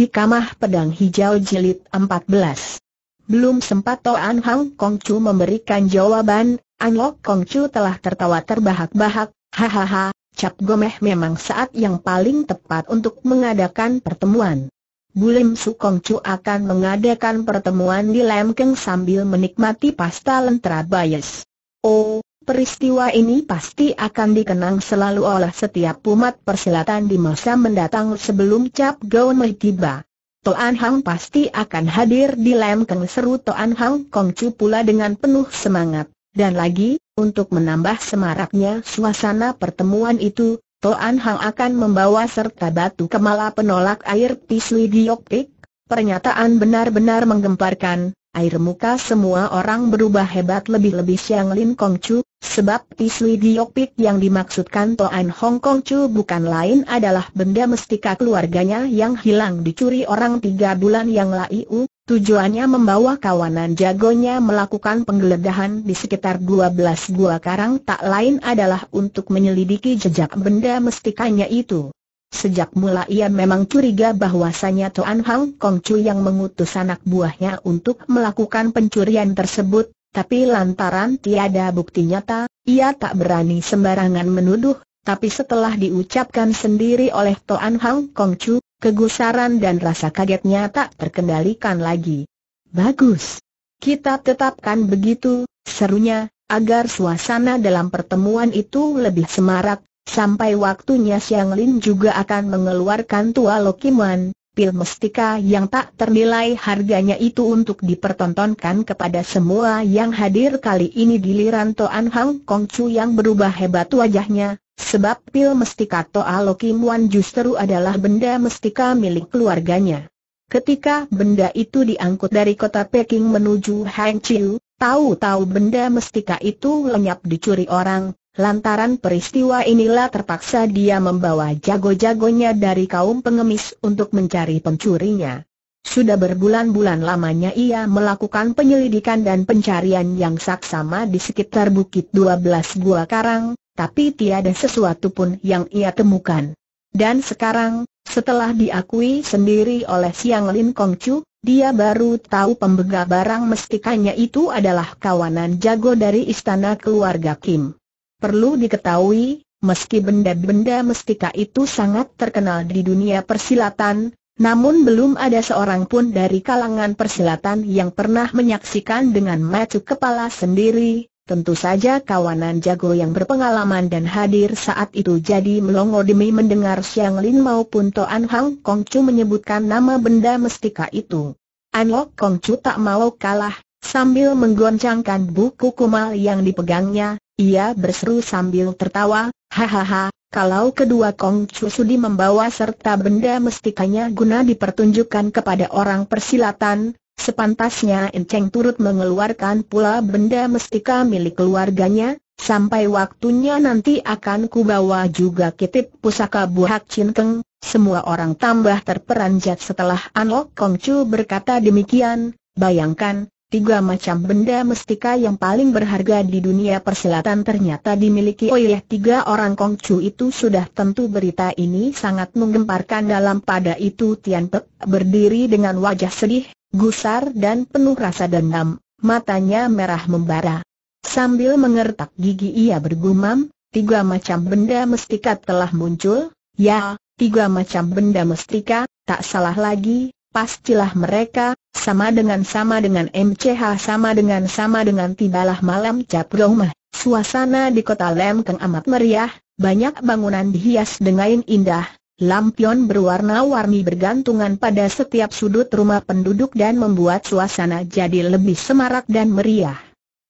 Hikamah Pedang Hijau Jilid 14 Belum sempat Toan Hang Kongcu memberikan jawaban, Anlok Kongcu telah tertawa terbahak-bahak, hahaha, Cap Gomeh memang saat yang paling tepat untuk mengadakan pertemuan. Bulim Su Kongcu akan mengadakan pertemuan di Lemkeng sambil menikmati pasta lentera bayes. Oh, Peristiwa ini pasti akan dikenang selalu oleh setiap umat persilatan di masa mendatang sebelum Cap Gao Mei tiba. Toan Hang pasti akan hadir di Lem Keng seru Toan Hang Kong Chu pula dengan penuh semangat. Dan lagi, untuk menambah semaraknya suasana pertemuan itu, Toan Hang akan membawa serta batu kemala penolak air Pisui Giok Pik. Pernyataan benar-benar menggemparkan, Air muka semua orang berubah hebat lebih-lebih Siang Lin Kong Chu, sebab Pisui Giokpik yang dimaksudkan Toan Hong Kong Chu bukan lain adalah benda mestika keluarganya yang hilang dicuri orang tiga bulan yang lalu, tujuannya membawa kawanan jagonya melakukan penggeledahan di sekitar 12 gua karang tak lain adalah untuk menyelidiki jejak benda mestikanya itu. Sejak mula ia memang curiga bahwasanya Toan Hang Kong Chu yang mengutus anak buahnya untuk melakukan pencurian tersebut, tapi lantaran tiada bukti nyata, ia tak berani sembarangan menuduh, tapi setelah diucapkan sendiri oleh Toan Hang Kong Chu, kegusaran dan rasa kagetnya tak terkendalikan lagi. Bagus. Kita tetapkan begitu, serunya, agar suasana dalam pertemuan itu lebih semarak, Sampai waktunya Siang Lin juga akan mengeluarkan tua Lokiman, pil mestika yang tak ternilai harganya itu untuk dipertontonkan kepada semua yang hadir kali ini giliran Toan Hang Kong Chu yang berubah hebat wajahnya, sebab pil mestika Toa Lokiman justru adalah benda mestika milik keluarganya. Ketika benda itu diangkut dari kota Peking menuju Hangzhou, tahu-tahu benda mestika itu lenyap dicuri orang, Lantaran peristiwa inilah terpaksa dia membawa jago-jagonya dari kaum pengemis untuk mencari pencurinya. Sudah berbulan-bulan lamanya ia melakukan penyelidikan dan pencarian yang saksama di sekitar Bukit 12 Gua Karang, tapi tiada sesuatu pun yang ia temukan. Dan sekarang, setelah diakui sendiri oleh Siang Lin Kongcu, dia baru tahu pembega barang mestikanya itu adalah kawanan jago dari istana keluarga Kim. Perlu diketahui, meski benda-benda mestika itu sangat terkenal di dunia persilatan, namun belum ada seorang pun dari kalangan persilatan yang pernah menyaksikan dengan mata kepala sendiri. Tentu saja kawanan jago yang berpengalaman dan hadir saat itu jadi melongo demi mendengar Siang Lin maupun Toan Hang Kong Chu menyebutkan nama benda mestika itu. An Lok Kong Chu tak mau kalah, sambil menggoncangkan buku kumal yang dipegangnya, ia berseru sambil tertawa, hahaha, kalau kedua Kong Chu Sudi membawa serta benda mestikanya guna dipertunjukkan kepada orang persilatan, sepantasnya Enceng turut mengeluarkan pula benda mestika milik keluarganya, sampai waktunya nanti akan kubawa juga kitip pusaka buah Chin Keng, semua orang tambah terperanjat setelah Anlok Kong Chu berkata demikian, bayangkan, Tiga macam benda mestika yang paling berharga di dunia persilatan ternyata dimiliki oleh tiga orang kongcu itu sudah tentu berita ini sangat menggemparkan dalam pada itu Tian Pek berdiri dengan wajah sedih, gusar dan penuh rasa dendam, matanya merah membara. Sambil mengertak gigi ia bergumam, tiga macam benda mestika telah muncul, ya, tiga macam benda mestika, tak salah lagi, pastilah mereka, sama dengan sama dengan MCH sama dengan sama dengan tibalah malam cap rumah. Suasana di kota Lemkeng amat meriah, banyak bangunan dihias dengan indah, lampion berwarna-warni bergantungan pada setiap sudut rumah penduduk dan membuat suasana jadi lebih semarak dan meriah.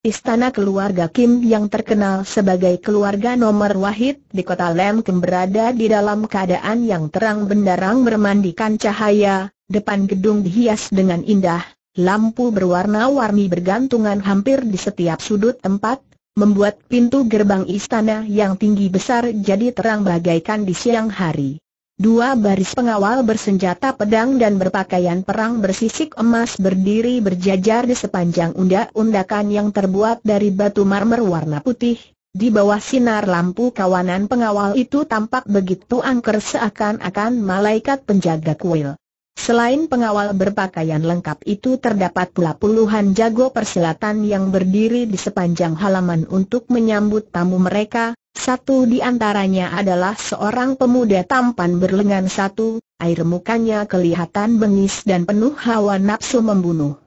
Istana keluarga Kim yang terkenal sebagai keluarga nomor wahid di kota Lemkeng berada di dalam keadaan yang terang benderang bermandikan cahaya, Depan gedung dihias dengan indah, lampu berwarna-warni bergantungan hampir di setiap sudut tempat, membuat pintu gerbang istana yang tinggi besar jadi terang bagaikan di siang hari. Dua baris pengawal bersenjata pedang dan berpakaian perang bersisik emas berdiri berjajar di sepanjang undak-undakan yang terbuat dari batu marmer warna putih. Di bawah sinar lampu kawanan pengawal itu tampak begitu angker seakan-akan malaikat penjaga kuil. Selain pengawal berpakaian lengkap itu terdapat pula puluhan jago persilatan yang berdiri di sepanjang halaman untuk menyambut tamu mereka, satu di antaranya adalah seorang pemuda tampan berlengan satu, air mukanya kelihatan bengis dan penuh hawa nafsu membunuh.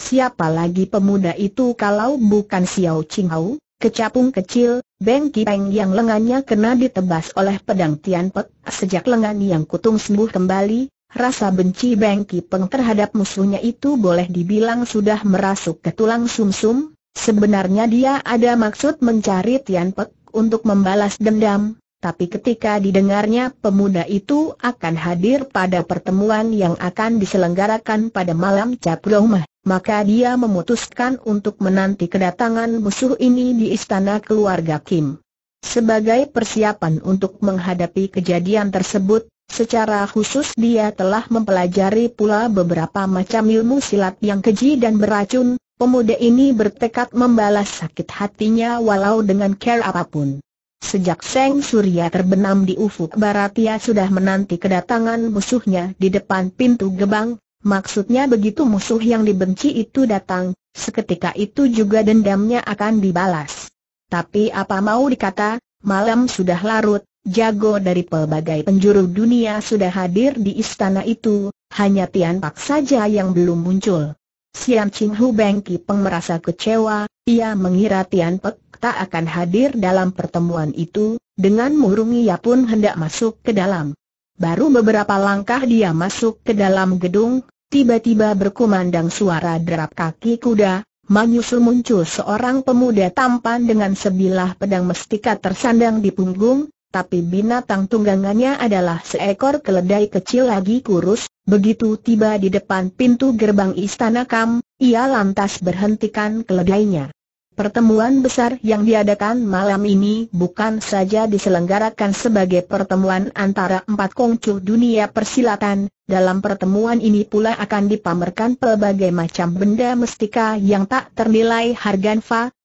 Siapa lagi pemuda itu kalau bukan Xiao Ching Hao, kecapung kecil, Beng Kipeng yang lengannya kena ditebas oleh pedang Tian Pek, sejak lengan yang kutung sembuh kembali, Rasa benci Beng Kipeng terhadap musuhnya itu boleh dibilang sudah merasuk ke tulang sumsum. Sebenarnya dia ada maksud mencari Tian Pek untuk membalas dendam, tapi ketika didengarnya pemuda itu akan hadir pada pertemuan yang akan diselenggarakan pada malam Cap Mah, maka dia memutuskan untuk menanti kedatangan musuh ini di istana keluarga Kim. Sebagai persiapan untuk menghadapi kejadian tersebut, Secara khusus dia telah mempelajari pula beberapa macam ilmu silat yang keji dan beracun, pemuda ini bertekad membalas sakit hatinya walau dengan care apa pun. Sejak Seng Surya terbenam di ufuk barat ia sudah menanti kedatangan musuhnya di depan pintu gebang, maksudnya begitu musuh yang dibenci itu datang, seketika itu juga dendamnya akan dibalas. Tapi apa mau dikata, malam sudah larut, Jago dari pelbagai penjuru dunia sudah hadir di istana itu, hanya Tian Pak saja yang belum muncul. Sian Ching Hu Beng Kipeng merasa kecewa, ia mengira Tian Pek tak akan hadir dalam pertemuan itu, dengan murung ia pun hendak masuk ke dalam. Baru beberapa langkah dia masuk ke dalam gedung, tiba-tiba berkumandang suara derap kaki kuda, menyusul muncul seorang pemuda tampan dengan sebilah pedang mestika tersandang di punggung, tapi binatang tunggangannya adalah seekor keledai kecil lagi kurus, begitu tiba di depan pintu gerbang istana Kam, ia lantas berhentikan keledainya. Pertemuan besar yang diadakan malam ini bukan saja diselenggarakan sebagai pertemuan antara empat kongcu dunia persilatan, dalam pertemuan ini pula akan dipamerkan pelbagai macam benda mestika yang tak ternilai harga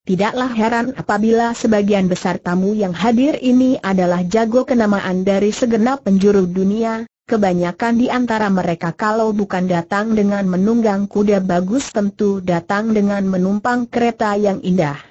Tidaklah heran apabila sebagian besar tamu yang hadir ini adalah jago kenamaan dari segenap penjuru dunia, kebanyakan di antara mereka kalau bukan datang dengan menunggang kuda bagus tentu datang dengan menumpang kereta yang indah.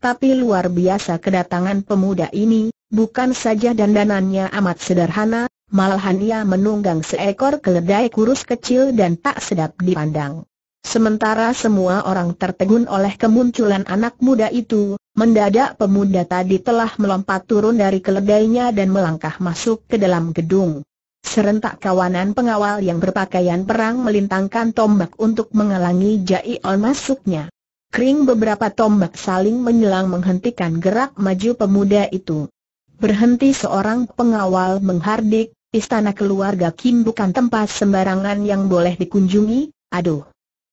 Tapi luar biasa kedatangan pemuda ini, bukan saja dandanannya amat sederhana, malahan ia menunggang seekor keledai kurus kecil dan tak sedap dipandang. Sementara semua orang tertegun oleh kemunculan anak muda itu, mendadak pemuda tadi telah melompat turun dari keledainya dan melangkah masuk ke dalam gedung. Serentak kawanan pengawal yang berpakaian perang melintangkan tombak untuk menghalangi Jai On masuknya. Kering beberapa tombak saling menyelang menghentikan gerak maju pemuda itu. Berhenti seorang pengawal menghardik, istana keluarga Kim bukan tempat sembarangan yang boleh dikunjungi, aduh.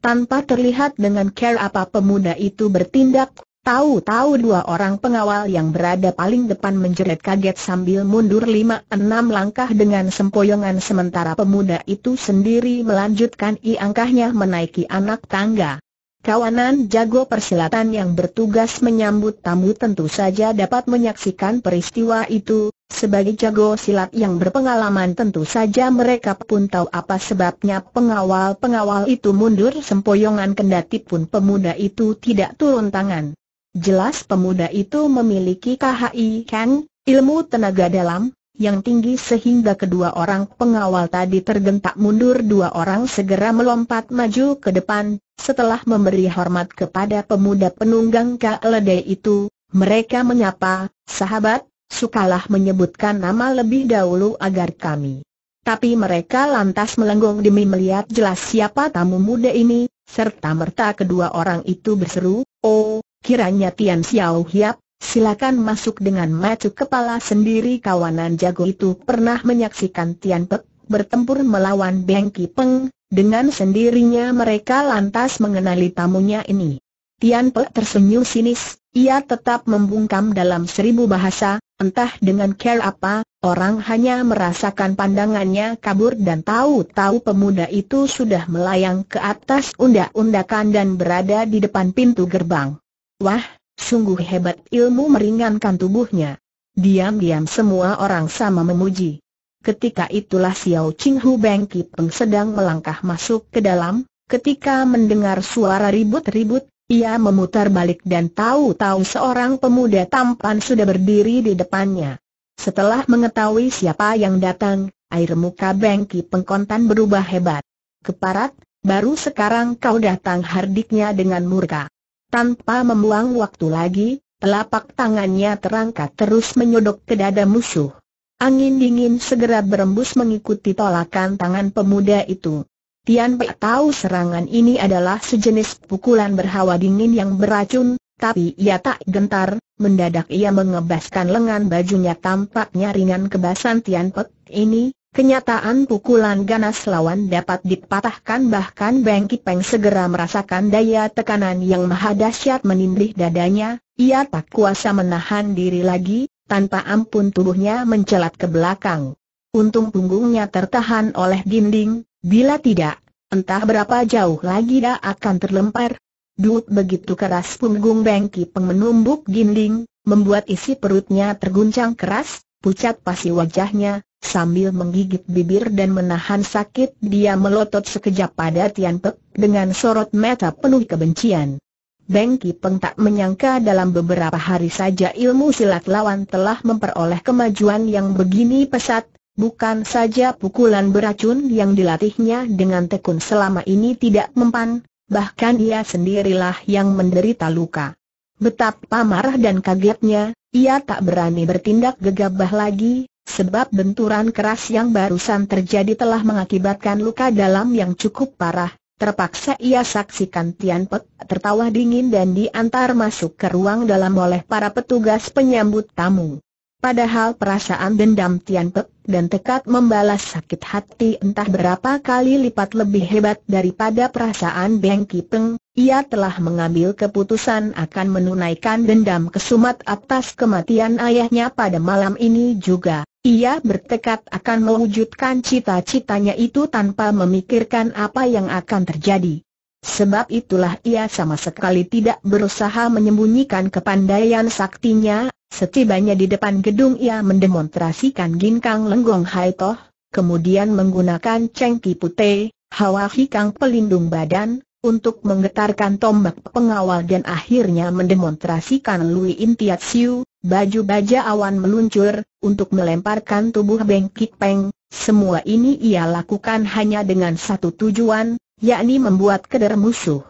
Tanpa terlihat dengan care apa pemuda itu bertindak, tahu-tahu dua orang pengawal yang berada paling depan menjerit kaget sambil mundur lima enam langkah dengan sempoyongan sementara pemuda itu sendiri melanjutkan iangkahnya menaiki anak tangga. Kawanan jago persilatan yang bertugas menyambut tamu tentu saja dapat menyaksikan peristiwa itu, sebagai jago silat yang berpengalaman tentu saja mereka pun tahu apa sebabnya pengawal-pengawal itu mundur. Sempoyongan kendati pun pemuda itu tidak turun tangan. Jelas pemuda itu memiliki KHI Kang, ilmu tenaga dalam, yang tinggi sehingga kedua orang pengawal tadi tergentak mundur. Dua orang segera melompat maju ke depan, setelah memberi hormat kepada pemuda penunggang keledai itu, mereka menyapa, sahabat, sukalah menyebutkan nama lebih dahulu agar kami. Tapi mereka lantas melenggong demi melihat jelas siapa tamu muda ini, serta merta kedua orang itu berseru, oh, kiranya Tian Xiao Hiap, Silakan masuk dengan maju kepala sendiri kawanan jago itu pernah menyaksikan Tian Pek bertempur melawan Beng Ki Peng, dengan sendirinya mereka lantas mengenali tamunya ini. Tian Pek tersenyum sinis, ia tetap membungkam dalam seribu bahasa, entah dengan care apa, orang hanya merasakan pandangannya kabur dan tahu-tahu pemuda itu sudah melayang ke atas undak-undakan dan berada di depan pintu gerbang. Wah, Sungguh hebat ilmu meringankan tubuhnya. Diam-diam semua orang sama memuji. Ketika itulah Xiao Ching Hu Beng Ki Peng sedang melangkah masuk ke dalam, ketika mendengar suara ribut-ribut, ia memutar balik dan tahu-tahu seorang pemuda tampan sudah berdiri di depannya. Setelah mengetahui siapa yang datang, air muka Beng Ki Peng kontan berubah hebat. Keparat, baru sekarang kau datang hardiknya dengan murka. Tanpa membuang waktu lagi, telapak tangannya terangkat terus menyodok ke dada musuh. Angin dingin segera berembus mengikuti tolakan tangan pemuda itu. Tian Pei tahu serangan ini adalah sejenis pukulan berhawa dingin yang beracun, tapi ia tak gentar, mendadak ia mengebaskan lengan bajunya tampaknya ringan kebasan Tian Pei ini, kenyataan pukulan ganas lawan dapat dipatahkan bahkan Beng Kipeng segera merasakan daya tekanan yang maha dahsyat menindih dadanya, ia tak kuasa menahan diri lagi, tanpa ampun tubuhnya mencelat ke belakang. Untung punggungnya tertahan oleh dinding, bila tidak, entah berapa jauh lagi dah akan terlempar. Dut begitu keras punggung Bengki Peng menumbuk dinding, membuat isi perutnya terguncang keras, pucat pasi wajahnya, sambil menggigit bibir dan menahan sakit dia melotot sekejap pada Tian Pek dengan sorot mata penuh kebencian. Beng Ki Peng tak menyangka dalam beberapa hari saja ilmu silat lawan telah memperoleh kemajuan yang begini pesat, bukan saja pukulan beracun yang dilatihnya dengan tekun selama ini tidak mempan, bahkan ia sendirilah yang menderita luka. Betapa marah dan kagetnya, ia tak berani bertindak gegabah lagi, sebab benturan keras yang barusan terjadi telah mengakibatkan luka dalam yang cukup parah, Terpaksa ia saksikan Tian Pek tertawa dingin dan diantar masuk ke ruang dalam oleh para petugas penyambut tamu. Padahal perasaan dendam Tian Pek dan tekad membalas sakit hati entah berapa kali lipat lebih hebat daripada perasaan Beng Ki Peng, ia telah mengambil keputusan akan menunaikan dendam kesumat atas kematian ayahnya pada malam ini juga. Ia bertekad akan mewujudkan cita-citanya itu tanpa memikirkan apa yang akan terjadi. Sebab itulah ia sama sekali tidak berusaha menyembunyikan kepandaian saktinya, setibanya di depan gedung ia mendemonstrasikan ginkang lenggong haitoh, kemudian menggunakan cengki putih, hawa hikang pelindung badan, untuk menggetarkan tombak pengawal dan akhirnya mendemonstrasikan Lui Intiat Siu, baju baja awan meluncur, untuk melemparkan tubuh Beng Kik Peng, semua ini ia lakukan hanya dengan satu tujuan, yakni membuat keder musuh.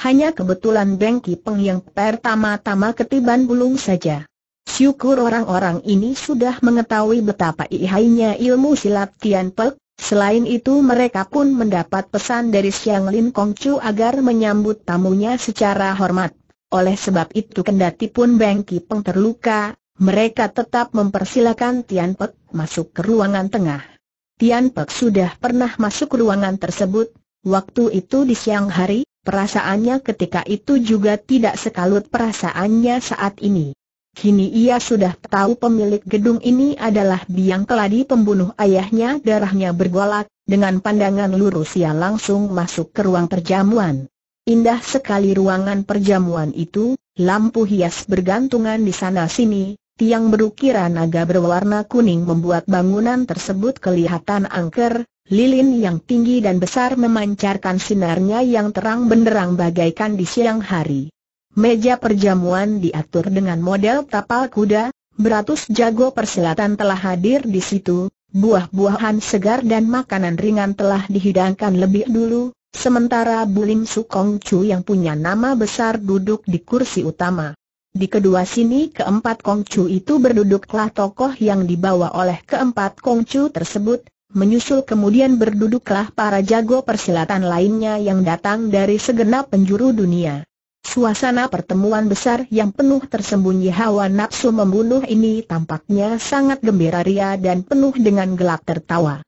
Hanya kebetulan Beng Ki Peng yang pertama-tama ketiban bulung saja. Syukur orang-orang ini sudah mengetahui betapa ihainya ilmu silat Tian Pek, Selain itu mereka pun mendapat pesan dari Siang Lin Kong Chu agar menyambut tamunya secara hormat. Oleh sebab itu kendati pun Beng Ki Peng terluka, mereka tetap mempersilakan Tian Pek masuk ke ruangan tengah. Tian Pek sudah pernah masuk ruangan tersebut, waktu itu di siang hari, perasaannya ketika itu juga tidak sekalut perasaannya saat ini. Kini ia sudah tahu pemilik gedung ini adalah biang keladi pembunuh ayahnya darahnya bergolak, dengan pandangan lurus ia langsung masuk ke ruang perjamuan. Indah sekali ruangan perjamuan itu, lampu hias bergantungan di sana-sini, tiang berukiran naga berwarna kuning membuat bangunan tersebut kelihatan angker, lilin yang tinggi dan besar memancarkan sinarnya yang terang benderang bagaikan di siang hari. Meja perjamuan diatur dengan model tapal kuda, beratus jago persilatan telah hadir di situ, buah-buahan segar dan makanan ringan telah dihidangkan lebih dulu, sementara Bulim Sukong Chu yang punya nama besar duduk di kursi utama. Di kedua sini keempat Kongcu itu berduduklah tokoh yang dibawa oleh keempat Kongcu tersebut, menyusul kemudian berduduklah para jago persilatan lainnya yang datang dari segenap penjuru dunia. Suasana pertemuan besar yang penuh tersembunyi hawa nafsu membunuh ini tampaknya sangat gembira ria dan penuh dengan gelak tertawa.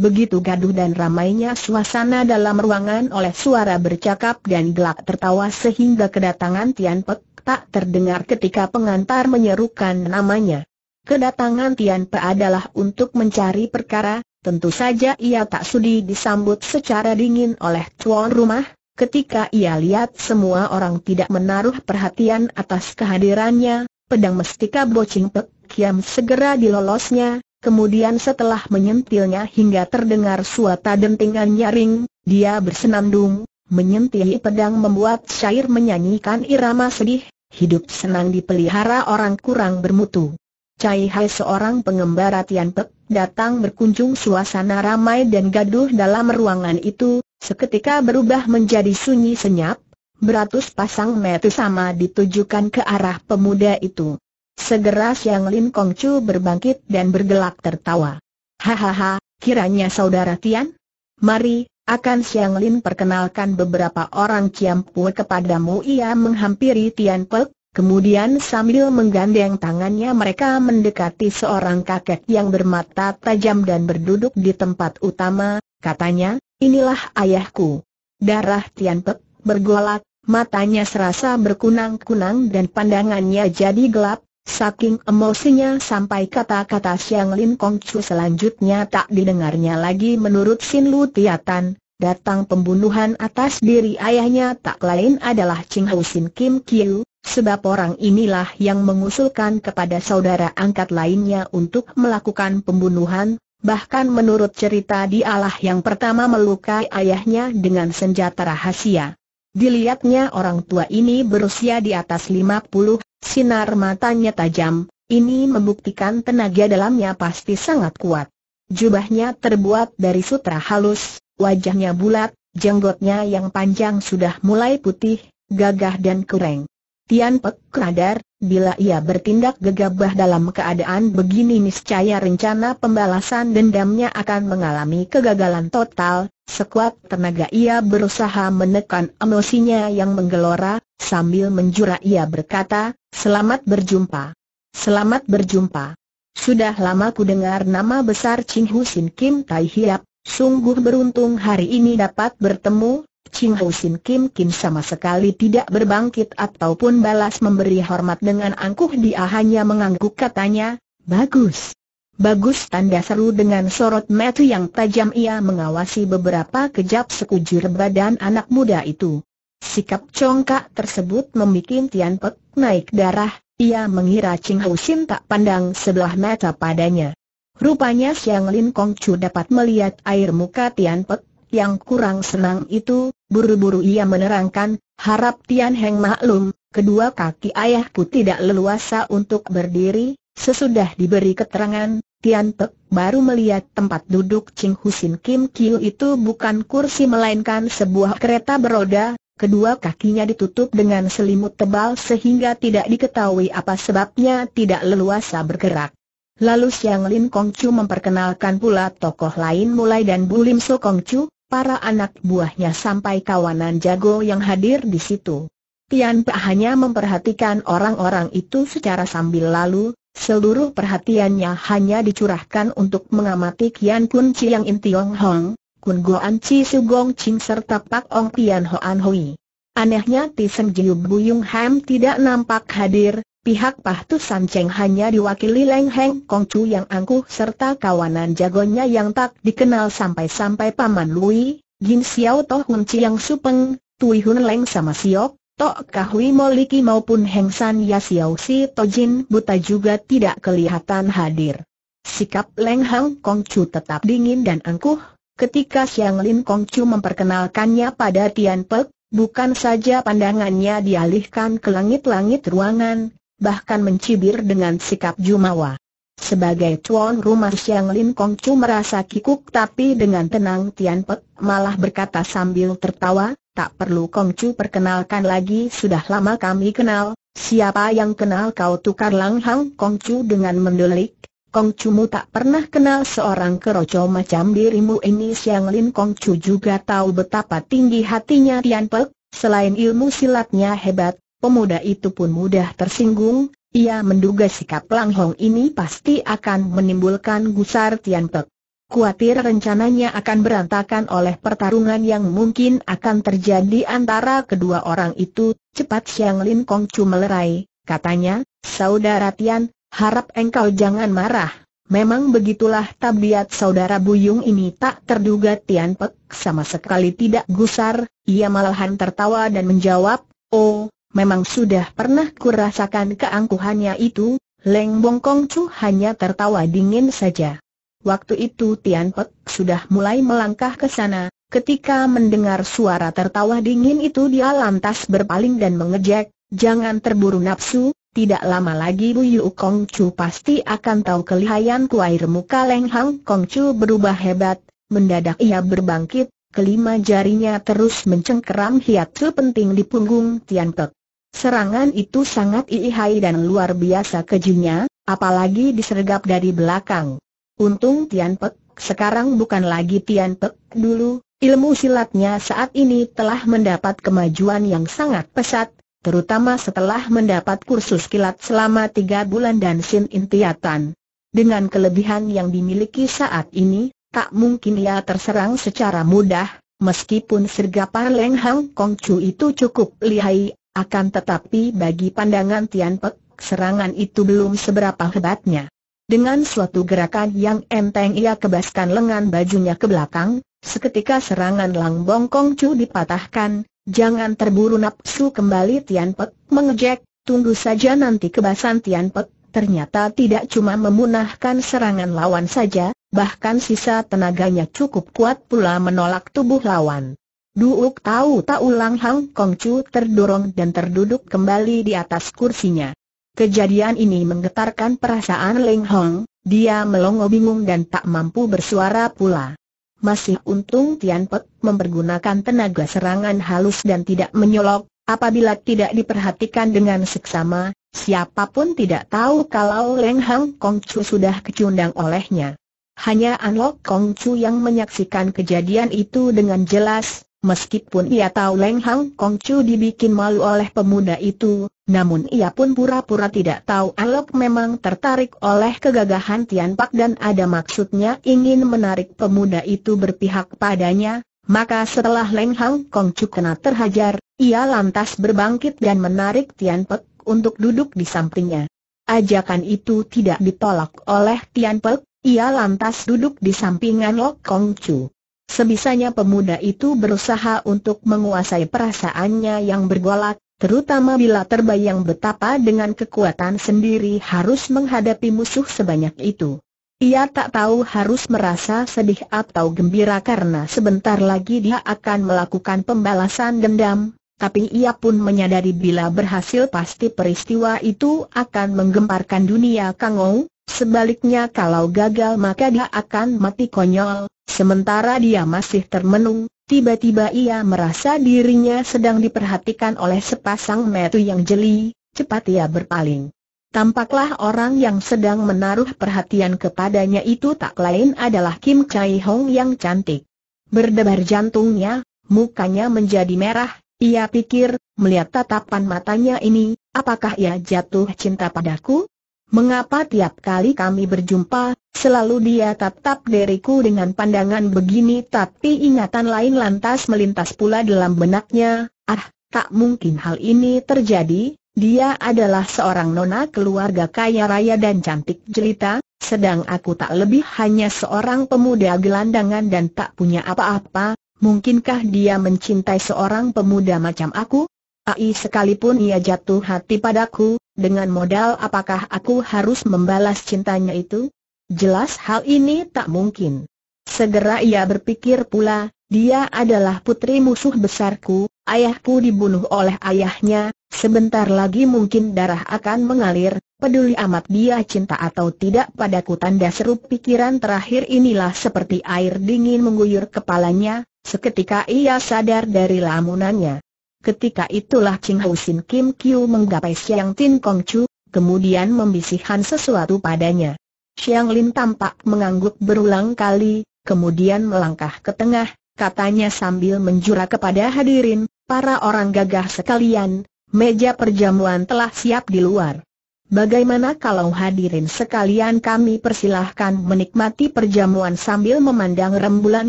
Begitu gaduh dan ramainya suasana dalam ruangan oleh suara bercakap dan gelak tertawa sehingga kedatangan Tian Pek tak terdengar ketika pengantar menyerukan namanya. Kedatangan Tian Pek adalah untuk mencari perkara, tentu saja ia tak sudi disambut secara dingin oleh tuan rumah, Ketika ia lihat semua orang tidak menaruh perhatian atas kehadirannya, pedang mestika Bocing Pek Kiam segera dilolosnya, kemudian setelah menyentilnya hingga terdengar suata dentingan nyaring, dia bersenandung, menyentil pedang membuat syair menyanyikan irama sedih, hidup senang dipelihara orang kurang bermutu. Cai Hai seorang pengembara Tian Pek, datang berkunjung suasana ramai dan gaduh dalam ruangan itu, seketika berubah menjadi sunyi senyap, beratus pasang mata sama ditujukan ke arah pemuda itu. Segera Siang Lin Kong Chu berbangkit dan bergelak tertawa. Hahaha, kiranya saudara Tian? Mari, akan Siang Lin perkenalkan beberapa orang Ciampu kepadamu ia menghampiri Tian Pek, Kemudian sambil menggandeng tangannya mereka mendekati seorang kakek yang bermata tajam dan berduduk di tempat utama, katanya, inilah ayahku. Darah Tian Pek bergolak, matanya serasa berkunang-kunang dan pandangannya jadi gelap, saking emosinya sampai kata-kata Siang Lin Kong Chu selanjutnya tak didengarnya lagi menurut Sin Lu Tiatan. Datang pembunuhan atas diri ayahnya tak lain adalah Ching Hou Sin Kim Kiu, Sebab orang inilah yang mengusulkan kepada saudara angkat lainnya untuk melakukan pembunuhan, bahkan menurut cerita dialah yang pertama melukai ayahnya dengan senjata rahasia. Dilihatnya orang tua ini berusia di atas 50, sinar matanya tajam, ini membuktikan tenaga dalamnya pasti sangat kuat. Jubahnya terbuat dari sutra halus, wajahnya bulat, jenggotnya yang panjang sudah mulai putih, gagah dan kurang. Tian Pek radar, bila ia bertindak gegabah dalam keadaan begini niscaya rencana pembalasan dendamnya akan mengalami kegagalan total, sekuat tenaga ia berusaha menekan emosinya yang menggelora, sambil menjura ia berkata, selamat berjumpa. Selamat berjumpa. Sudah lama ku dengar nama besar Ching Hu Sin Kim Tai Hiap, sungguh beruntung hari ini dapat bertemu, Ching Ho Sin Kim Kim sama sekali tidak berbangkit ataupun balas memberi hormat dengan angkuh dia hanya mengangguk katanya, bagus. Bagus tanda seru dengan sorot mata yang tajam ia mengawasi beberapa kejap sekujur badan anak muda itu. Sikap congkak tersebut membuat Tian Pek naik darah, ia mengira Ching Ho Sin tak pandang sebelah mata padanya. Rupanya Siang Lin Kong Chu dapat melihat air muka Tian Pek yang kurang senang itu, buru-buru ia menerangkan, harap Tian Heng maklum, kedua kaki ayahku tidak leluasa untuk berdiri, sesudah diberi keterangan, Tian Pek baru melihat tempat duduk Ching Husin Kim Kiu itu bukan kursi melainkan sebuah kereta beroda, kedua kakinya ditutup dengan selimut tebal sehingga tidak diketahui apa sebabnya tidak leluasa bergerak. Lalu Siang Lin Kong Chu memperkenalkan pula tokoh lain mulai dan Bu Lim So Kong Chu, para anak buahnya sampai kawanan jago yang hadir di situ. Tian Pe hanya memperhatikan orang-orang itu secara sambil lalu, seluruh perhatiannya hanya dicurahkan untuk mengamati Kian Kun Chiang In Tiong Hong, Kun Goan Chi Sugong Ching serta Pak Ong Pian Hoan Hui. Anehnya Tisen Jiu Buyung Ham tidak nampak hadir, Pihak Pahtu Sanceng hanya diwakili Leng Heng Kong Chu yang angkuh serta kawanan jagonya yang tak dikenal sampai-sampai Paman Lui, Gin Xiao Toh Hun Chiang Supeng, Tui Hun Leng sama Siok, Tok Kahui Moliki maupun Heng San Ya Xiao Si Tojin Buta juga tidak kelihatan hadir. Sikap Leng Heng Kong Chu tetap dingin dan angkuh, ketika Siang Lin Kong Chu memperkenalkannya pada Tian Pek, bukan saja pandangannya dialihkan ke langit-langit ruangan, bahkan mencibir dengan sikap jumawa. Sebagai tuan rumah Siang Lin Kong Chu merasa kikuk tapi dengan tenang Tian Pek malah berkata sambil tertawa, tak perlu Kong Chu perkenalkan lagi sudah lama kami kenal, siapa yang kenal kau tukar Lang Hang? Kong Chu dengan mendelik, Kong Chu mu tak pernah kenal seorang keroco macam dirimu ini. Siang Lin Kong Chu juga tahu betapa tinggi hatinya Tian Pek, selain ilmu silatnya hebat, Pemuda itu pun mudah tersinggung, ia menduga sikap Lang Hong ini pasti akan menimbulkan gusar Tian Pek. Kuatir rencananya akan berantakan oleh pertarungan yang mungkin akan terjadi antara kedua orang itu, cepat Siang Lin Kong Chu melerai, katanya, Saudara Tian, harap engkau jangan marah. Memang begitulah tabiat saudara Buyung ini tak terduga Tian Pek sama sekali tidak gusar, ia malahan tertawa dan menjawab, Oh, memang sudah pernah kurasakan keangkuhannya itu, Leng Bong Kong Chu hanya tertawa dingin saja. Waktu itu Tian Pek sudah mulai melangkah ke sana, ketika mendengar suara tertawa dingin itu dia lantas berpaling dan mengejek, jangan terburu nafsu, tidak lama lagi Bu Yu Kong Chu pasti akan tahu kelihayan kuair muka Leng Hang Kong Chu berubah hebat, mendadak ia berbangkit, kelima jarinya terus mencengkeram hiatsu penting di punggung Tian Pek. Serangan itu sangat ihai dan luar biasa kejunya, apalagi disergap dari belakang. Untung Tian Pek, sekarang bukan lagi Tian Pek dulu, ilmu silatnya saat ini telah mendapat kemajuan yang sangat pesat, terutama setelah mendapat kursus kilat selama tiga bulan dan sin intiatan. Dengan kelebihan yang dimiliki saat ini, tak mungkin ia terserang secara mudah, meskipun sergapan Leng Hang Kong Chu itu cukup lihai, akan tetapi bagi pandangan Tian Pek, serangan itu belum seberapa hebatnya. Dengan suatu gerakan yang enteng ia kebaskan lengan bajunya ke belakang, seketika serangan Lang Bong Kong Chu dipatahkan, jangan terburu nafsu kembali Tian Pek mengejek, tunggu saja nanti kebasan Tian Pek, ternyata tidak cuma memunahkan serangan lawan saja, bahkan sisa tenaganya cukup kuat pula menolak tubuh lawan. Duuk tahu tak ulang Hang Kong Chu terdorong dan terduduk kembali di atas kursinya. Kejadian ini menggetarkan perasaan Leng Hong, dia melongo bingung dan tak mampu bersuara pula. Masih untung Tian Pek mempergunakan tenaga serangan halus dan tidak menyolok, apabila tidak diperhatikan dengan seksama, siapa pun tidak tahu kalau Leng Hang Kong Chu sudah kecundang olehnya. Hanya Anlok Kong Chu yang menyaksikan kejadian itu dengan jelas, Meskipun ia tahu Leng Hang Kong Chu dibikin malu oleh pemuda itu, namun ia pun pura-pura tidak tahu Alok memang tertarik oleh kegagahan Tian Pak dan ada maksudnya ingin menarik pemuda itu berpihak padanya, maka setelah Leng Hang Kong Chu kena terhajar, ia lantas berbangkit dan menarik Tian Pak untuk duduk di sampingnya. Ajakan itu tidak ditolak oleh Tian Pak, ia lantas duduk di sampingan Lok Kong Chu. Sebisanya pemuda itu berusaha untuk menguasai perasaannya yang bergolak, terutama bila terbayang betapa dengan kekuatan sendiri harus menghadapi musuh sebanyak itu. Ia tak tahu harus merasa sedih atau gembira karena sebentar lagi dia akan melakukan pembalasan dendam, tapi ia pun menyadari bila berhasil pasti peristiwa itu akan menggemparkan dunia Kangou, sebaliknya kalau gagal maka dia akan mati konyol, Sementara dia masih termenung, tiba-tiba ia merasa dirinya sedang diperhatikan oleh sepasang metu yang jeli, cepat ia berpaling. Tampaklah orang yang sedang menaruh perhatian kepadanya itu tak lain adalah Kim Chai Hong yang cantik. Berdebar jantungnya, mukanya menjadi merah, ia pikir, melihat tatapan matanya ini, apakah ia jatuh cinta padaku? Mengapa tiap kali kami berjumpa, selalu dia tatap diriku dengan pandangan begini tapi ingatan lain lantas melintas pula dalam benaknya, ah, tak mungkin hal ini terjadi, dia adalah seorang nona keluarga kaya raya dan cantik jelita, sedang aku tak lebih hanya seorang pemuda gelandangan dan tak punya apa-apa, mungkinkah dia mencintai seorang pemuda macam aku? Ai sekalipun ia jatuh hati padaku, dengan modal apakah aku harus membalas cintanya itu? Jelas hal ini tak mungkin. Segera ia berpikir pula, dia adalah putri musuh besarku, ayahku dibunuh oleh ayahnya, sebentar lagi mungkin darah akan mengalir, peduli amat dia cinta atau tidak padaku tanda seru pikiran terakhir inilah seperti air dingin mengguyur kepalanya, seketika ia sadar dari lamunannya. Ketika itulah Ching Hou Sin Kim Kiu menggapai Siang Tin Kong Chu, kemudian membisikkan sesuatu padanya. Siang Lin tampak mengangguk berulang kali, kemudian melangkah ke tengah, katanya sambil menjura kepada hadirin, para orang gagah sekalian, meja perjamuan telah siap di luar. Bagaimana kalau hadirin sekalian kami persilahkan menikmati perjamuan sambil memandang rembulan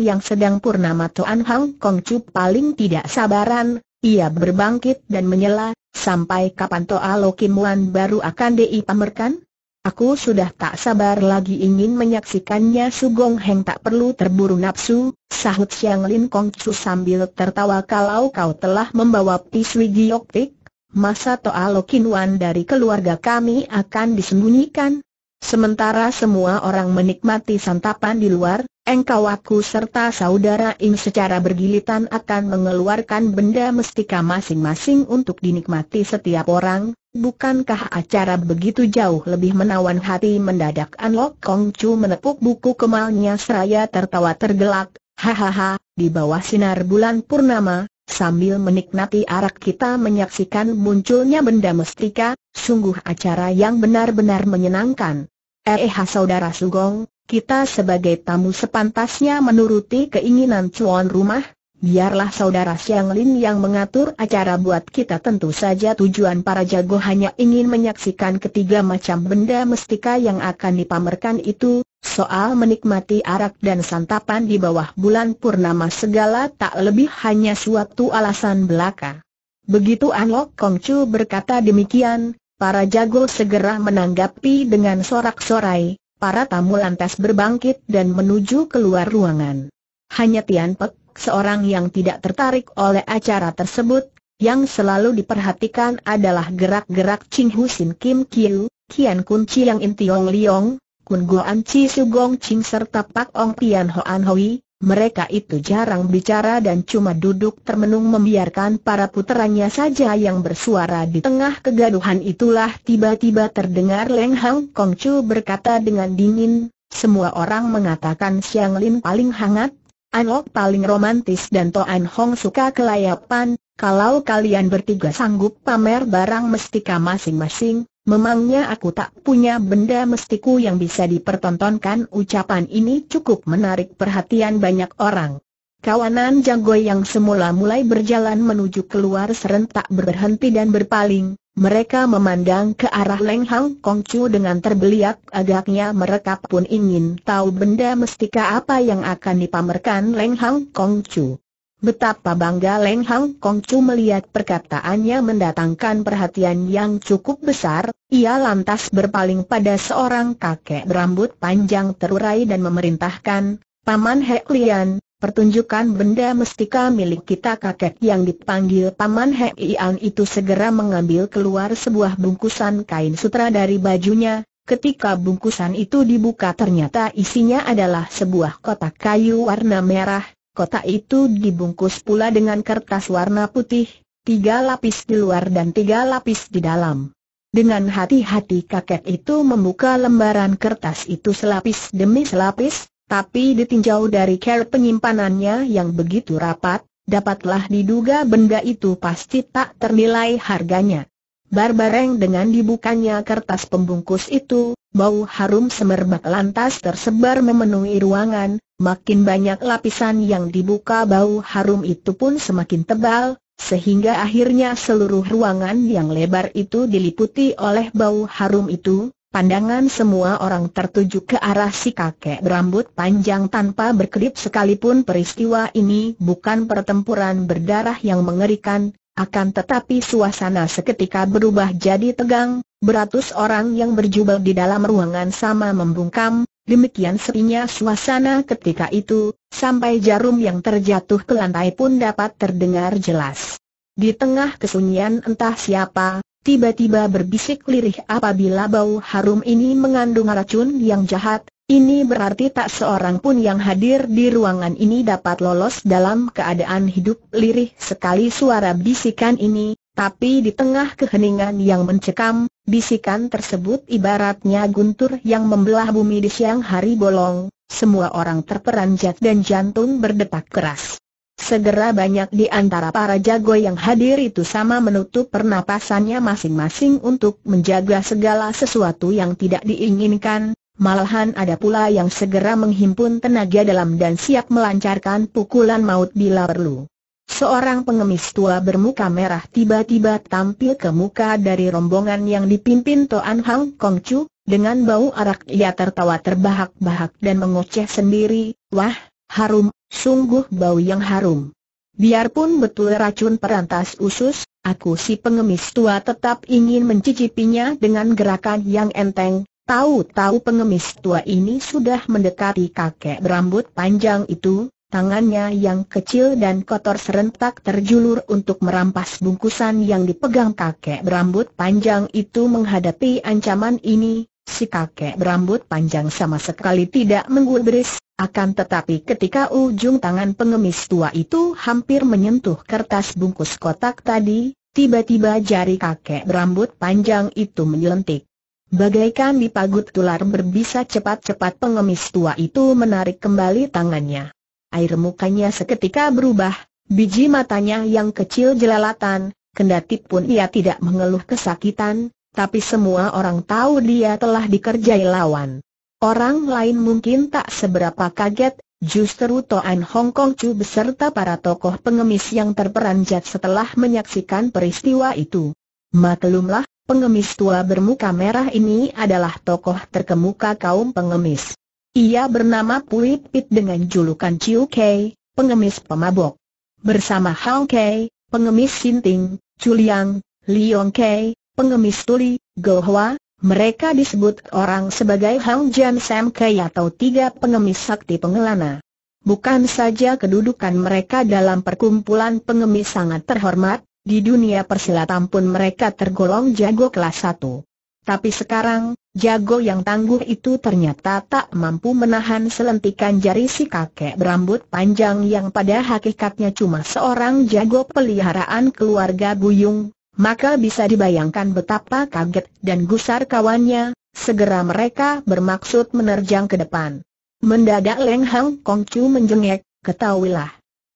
yang sedang purnama Tuan Hang Kong Chu paling tidak sabaran, ia berbangkit dan menyela, sampai kapan Toa Lo Kim Wan baru akan dipamerkan? Aku sudah tak sabar lagi ingin menyaksikannya Sugong Heng tak perlu terburu nafsu, sahut Siang Lin Kong Chu sambil tertawa kalau kau telah membawa pisui giok tik, masa Toa Lokinwan dari keluarga kami akan disembunyikan? Sementara semua orang menikmati santapan di luar, engkau aku serta saudara Im secara bergilitan akan mengeluarkan benda mestika masing-masing untuk dinikmati setiap orang, bukankah acara begitu jauh lebih menawan hati mendadak Anlok Kong Chu menepuk buku kemalnya seraya tertawa tergelak, hahaha, di bawah sinar bulan purnama, sambil menikmati arak kita menyaksikan munculnya benda mestika, sungguh acara yang benar-benar menyenangkan. Eh saudara Sugong, kita sebagai tamu sepantasnya menuruti keinginan cuan rumah, biarlah saudara Siang Lin yang mengatur acara buat kita tentu saja tujuan para jago hanya ingin menyaksikan ketiga macam benda mestika yang akan dipamerkan itu, soal menikmati arak dan santapan di bawah bulan purnama segala tak lebih hanya suatu alasan belaka. Begitu Anlok Kongcu berkata demikian, Para jago segera menanggapi dengan sorak-sorai, para tamu lantas berbangkit dan menuju keluar ruangan. Hanya Tian Pek, seorang yang tidak tertarik oleh acara tersebut, yang selalu diperhatikan adalah gerak-gerak Ching Hu Sin Kim Kiu, Kian Kun Chiang In Tiong Liong, Kun Goan Chi Sugong Ching serta Pak Ong Pian Hoan Hoi, mereka itu jarang bicara dan cuma duduk termenung membiarkan para puteranya saja yang bersuara di tengah kegaduhan itulah tiba-tiba terdengar Leng Hang Kong Chu berkata dengan dingin, semua orang mengatakan Siang Lin paling hangat, Anok paling romantis dan Toan Hong suka kelayapan, kalau kalian bertiga sanggup pamer barang mestika masing-masing, Memangnya aku tak punya benda mestiku yang bisa dipertontonkan? Ucapan ini cukup menarik perhatian banyak orang. Kawanan Janggoy yang semula mulai berjalan menuju keluar serentak berhenti dan berpaling. Mereka memandang ke arah Leng Hang Kong Chu dengan terbeliak. Agaknya mereka pun ingin tahu benda mestika apa yang akan dipamerkan Leng Hang Kong Chu Betapa bangga Leng Hang Kong Chu melihat perkataannya mendatangkan perhatian yang cukup besar, ia lantas berpaling pada seorang kakek berambut panjang terurai dan memerintahkan, Paman Hek Lian, pertunjukan benda mestika milik kita kakek yang dipanggil Paman Hek Ian itu segera mengambil keluar sebuah bungkusan kain sutra dari bajunya, Ketika bungkusan itu dibuka ternyata isinya adalah sebuah kotak kayu warna merah, Kotak itu dibungkus pula dengan kertas warna putih, tiga lapis di luar dan tiga lapis di dalam. Dengan hati-hati kakek itu membuka lembaran kertas itu selapis demi selapis, tapi ditinjau dari care penyimpanannya yang begitu rapat, dapatlah diduga benda itu pasti tak ternilai harganya. Barbareng dengan dibukanya kertas pembungkus itu, bau harum semerbak lantas tersebar memenuhi ruangan, Makin banyak lapisan yang dibuka bau harum itu pun semakin tebal, sehingga akhirnya seluruh ruangan yang lebar itu diliputi oleh bau harum itu, pandangan semua orang tertuju ke arah si kakek berambut panjang tanpa berkedip sekalipun peristiwa ini bukan pertempuran berdarah yang mengerikan, akan tetapi suasana seketika berubah jadi tegang, beratus orang yang berjubel di dalam ruangan sama membungkam, Demikian sepinya suasana ketika itu, sampai jarum yang terjatuh ke lantai pun dapat terdengar jelas. Di tengah kesunyian entah siapa, tiba-tiba berbisik lirih apabila bau harum ini mengandung racun yang jahat, ini berarti tak seorang pun yang hadir di ruangan ini dapat lolos dalam keadaan hidup lirih sekali suara bisikan ini, tapi di tengah keheningan yang mencekam, bisikan tersebut ibaratnya guntur yang membelah bumi di siang hari bolong, semua orang terperanjat dan jantung berdetak keras. Segera banyak di antara para jago yang hadir itu sama menutup pernapasannya masing-masing untuk menjaga segala sesuatu yang tidak diinginkan, malahan ada pula yang segera menghimpun tenaga dalam dan siap melancarkan pukulan maut bila perlu. Seorang pengemis tua bermuka merah tiba-tiba tampil ke muka dari rombongan yang dipimpin Toan Hang Kong Chu, dengan bau arak ia tertawa terbahak-bahak dan mengoceh sendiri, wah, harum, sungguh bau yang harum. Biarpun betul racun perantas usus, aku si pengemis tua tetap ingin mencicipinya dengan gerakan yang enteng, tahu-tahu pengemis tua ini sudah mendekati kakek berambut panjang itu, tangannya yang kecil dan kotor serentak terjulur untuk merampas bungkusan yang dipegang kakek berambut panjang itu menghadapi ancaman ini, si kakek berambut panjang sama sekali tidak menggubris, akan tetapi ketika ujung tangan pengemis tua itu hampir menyentuh kertas bungkus kotak tadi, tiba-tiba jari kakek berambut panjang itu menyelentik. Bagaikan dipagut tular berbisa cepat-cepat pengemis tua itu menarik kembali tangannya air mukanya seketika berubah, biji matanya yang kecil jelalatan, kendati pun ia tidak mengeluh kesakitan, tapi semua orang tahu dia telah dikerjai lawan. Orang lain mungkin tak seberapa kaget, justru Toan Hong Kong Chu beserta para tokoh pengemis yang terperanjat setelah menyaksikan peristiwa itu. Maklumlah, pengemis tua bermuka merah ini adalah tokoh terkemuka kaum pengemis. Ia bernama Pui Pit dengan julukan Chiu Kei, pengemis pemabok. Bersama Hang Kei, pengemis Sinting, Chuliang, Liong Kei, pengemis Tuli, Gohua, mereka disebut orang sebagai Hang Jian Sam Kei atau tiga pengemis sakti pengelana. Bukan saja kedudukan mereka dalam perkumpulan pengemis sangat terhormat, di dunia persilatan pun mereka tergolong jago kelas satu. Tapi sekarang, jago yang tangguh itu ternyata tak mampu menahan selentikan jari si kakek berambut panjang yang pada hakikatnya cuma seorang jago peliharaan keluarga Buyung, maka bisa dibayangkan betapa kaget dan gusar kawannya, segera mereka bermaksud menerjang ke depan. Mendadak Leng Hang Kongcu menjengek, ketahuilah.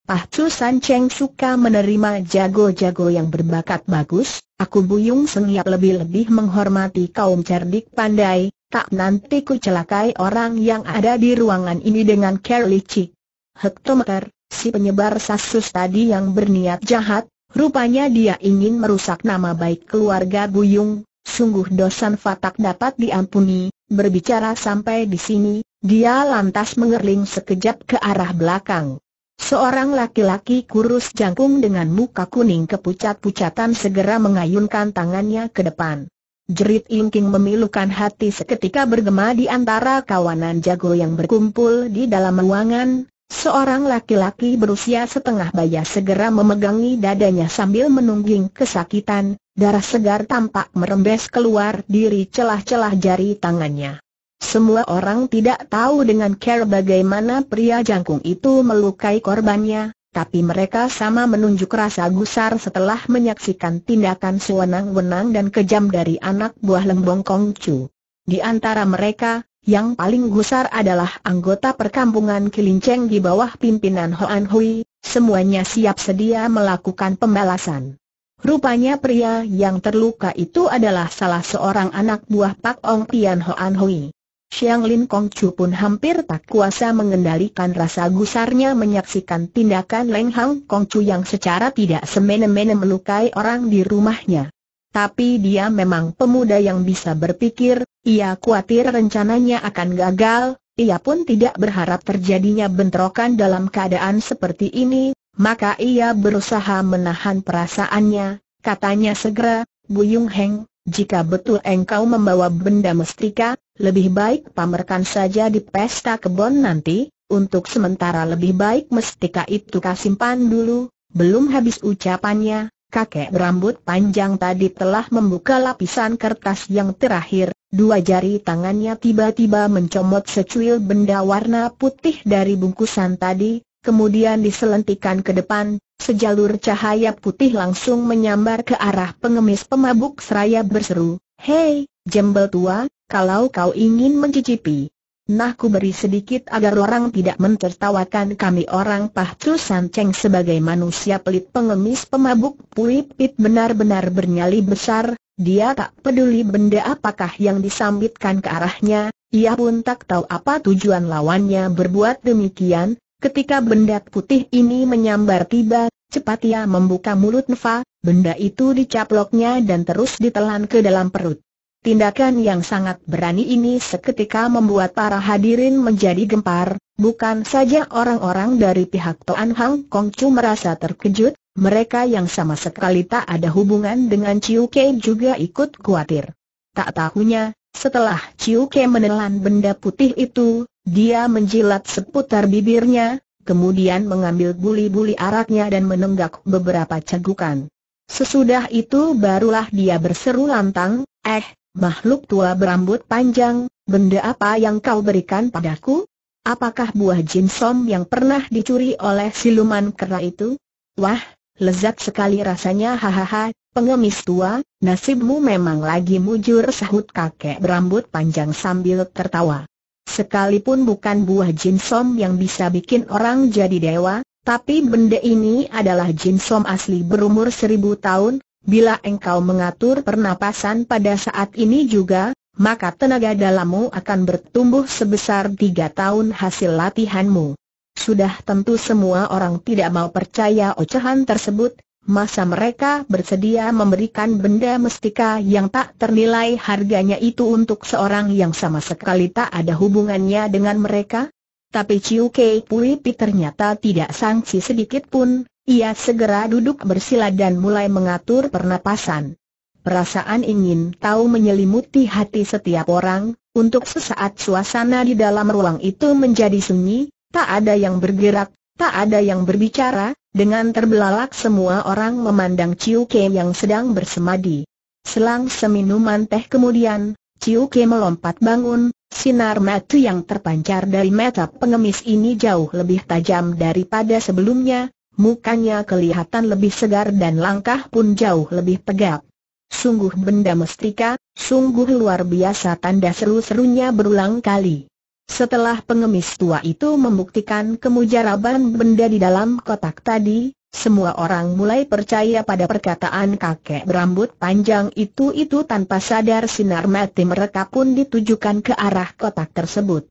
Pah Chu San Cheng suka menerima jago-jago yang berbakat bagus, aku Buyung Sengiap lebih-lebih menghormati kaum cerdik pandai, tak nanti ku celakai orang yang ada di ruangan ini dengan care licik. Hektometer, si penyebar sasus tadi yang berniat jahat, rupanya dia ingin merusak nama baik keluarga Buyung, sungguh dosan fatak dapat diampuni, berbicara sampai di sini, dia lantas mengerling sekejap ke arah belakang. Seorang laki-laki kurus jangkung dengan muka kuning kepucat-pucatan segera mengayunkan tangannya ke depan. Jerit ingking memilukan hati seketika bergema di antara kawanan jago yang berkumpul di dalam ruangan. Seorang laki-laki berusia setengah baya segera memegangi dadanya sambil menungging kesakitan, darah segar tampak merembes keluar diri celah-celah jari tangannya. Semua orang tidak tahu dengan care bagaimana pria jangkung itu melukai korbannya, tapi mereka sama menunjuk rasa gusar setelah menyaksikan tindakan sewenang-wenang dan kejam dari anak buah Lembong Kongcu. Di antara mereka, yang paling gusar adalah anggota perkampungan Kilinceng di bawah pimpinan Hoan Hui, semuanya siap sedia melakukan pembalasan. Rupanya pria yang terluka itu adalah salah seorang anak buah Pak Ong Tian Hoan Hui. Xiang Lin Kong Chu pun hampir tak kuasa mengendalikan rasa gusarnya menyaksikan tindakan Leng Hang Kong Chu yang secara tidak semena-mena melukai orang di rumahnya. Tapi dia memang pemuda yang bisa berpikir, ia khawatir rencananya akan gagal, ia pun tidak berharap terjadinya bentrokan dalam keadaan seperti ini, maka ia berusaha menahan perasaannya, katanya segera, Buyung Heng, jika betul engkau membawa benda mestika, lebih baik pamerkan saja di pesta kebon nanti, untuk sementara lebih baik mestika itu kau simpan dulu. Belum habis ucapannya, kakek berambut panjang tadi telah membuka lapisan kertas yang terakhir, dua jari tangannya tiba-tiba mencomot secuil benda warna putih dari bungkusan tadi, kemudian diselentikan ke depan, sejalur cahaya putih langsung menyambar ke arah pengemis pemabuk seraya berseru, Hei, jembel tua, kalau kau ingin mencicipi, nah ku beri sedikit agar orang tidak mentertawakan kami orang Pahcu Sanceng sebagai manusia pelit pengemis pemabuk puipit benar-benar bernyali besar, dia tak peduli benda apakah yang disambitkan ke arahnya, ia pun tak tahu apa tujuan lawannya berbuat demikian, Ketika benda putih ini menyambar tiba, cepat ia membuka mulut Neva, benda itu dicaploknya dan terus ditelan ke dalam perut. Tindakan yang sangat berani ini seketika membuat para hadirin menjadi gempar, bukan saja orang-orang dari pihak Toan Hang Kong Chu merasa terkejut, mereka yang sama sekali tak ada hubungan dengan Chiu Kei juga ikut khawatir. Tak tahunya, setelah Chiu Kei menelan benda putih itu, dia menjilat seputar bibirnya, kemudian mengambil buli-buli araknya dan menenggak beberapa cegukan. Sesudah itu barulah dia berseru lantang, eh, makhluk tua berambut panjang, benda apa yang kau berikan padaku? Apakah buah jinsom yang pernah dicuri oleh siluman kera itu? Wah, lezat sekali rasanya hahaha, pengemis tua, nasibmu memang lagi mujur sahut kakek berambut panjang sambil tertawa. Sekalipun bukan buah jinsom yang bisa bikin orang jadi dewa, tapi benda ini adalah jinsom asli berumur seribu tahun, bila engkau mengatur pernapasan pada saat ini juga, maka tenaga dalammu akan bertumbuh sebesar tiga tahun hasil latihanmu. Sudah tentu semua orang tidak mau percaya ocehan tersebut, masa mereka bersedia memberikan benda mestika yang tak ternilai harganya itu untuk seorang yang sama sekali tak ada hubungannya dengan mereka? Tapi Chiu Kei Pui Pi ternyata tidak sangsi sedikit pun, ia segera duduk bersila dan mulai mengatur pernapasan. Perasaan ingin tahu menyelimuti hati setiap orang, untuk sesaat suasana di dalam ruang itu menjadi sunyi, tak ada yang bergerak, tak ada yang berbicara, dengan terbelalak semua orang memandang Ciu Ke yang sedang bersemadi. Selang seminuman teh kemudian, Ciu Ke melompat bangun, sinar mata yang terpancar dari mata pengemis ini jauh lebih tajam daripada sebelumnya, mukanya kelihatan lebih segar dan langkah pun jauh lebih tegap. Sungguh benda mestika, sungguh luar biasa tanda seru-serunya berulang kali. Setelah pengemis tua itu membuktikan kemujaraban benda di dalam kotak tadi, semua orang mulai percaya pada perkataan kakek berambut panjang itu itu tanpa sadar sinar mati mereka pun ditujukan ke arah kotak tersebut.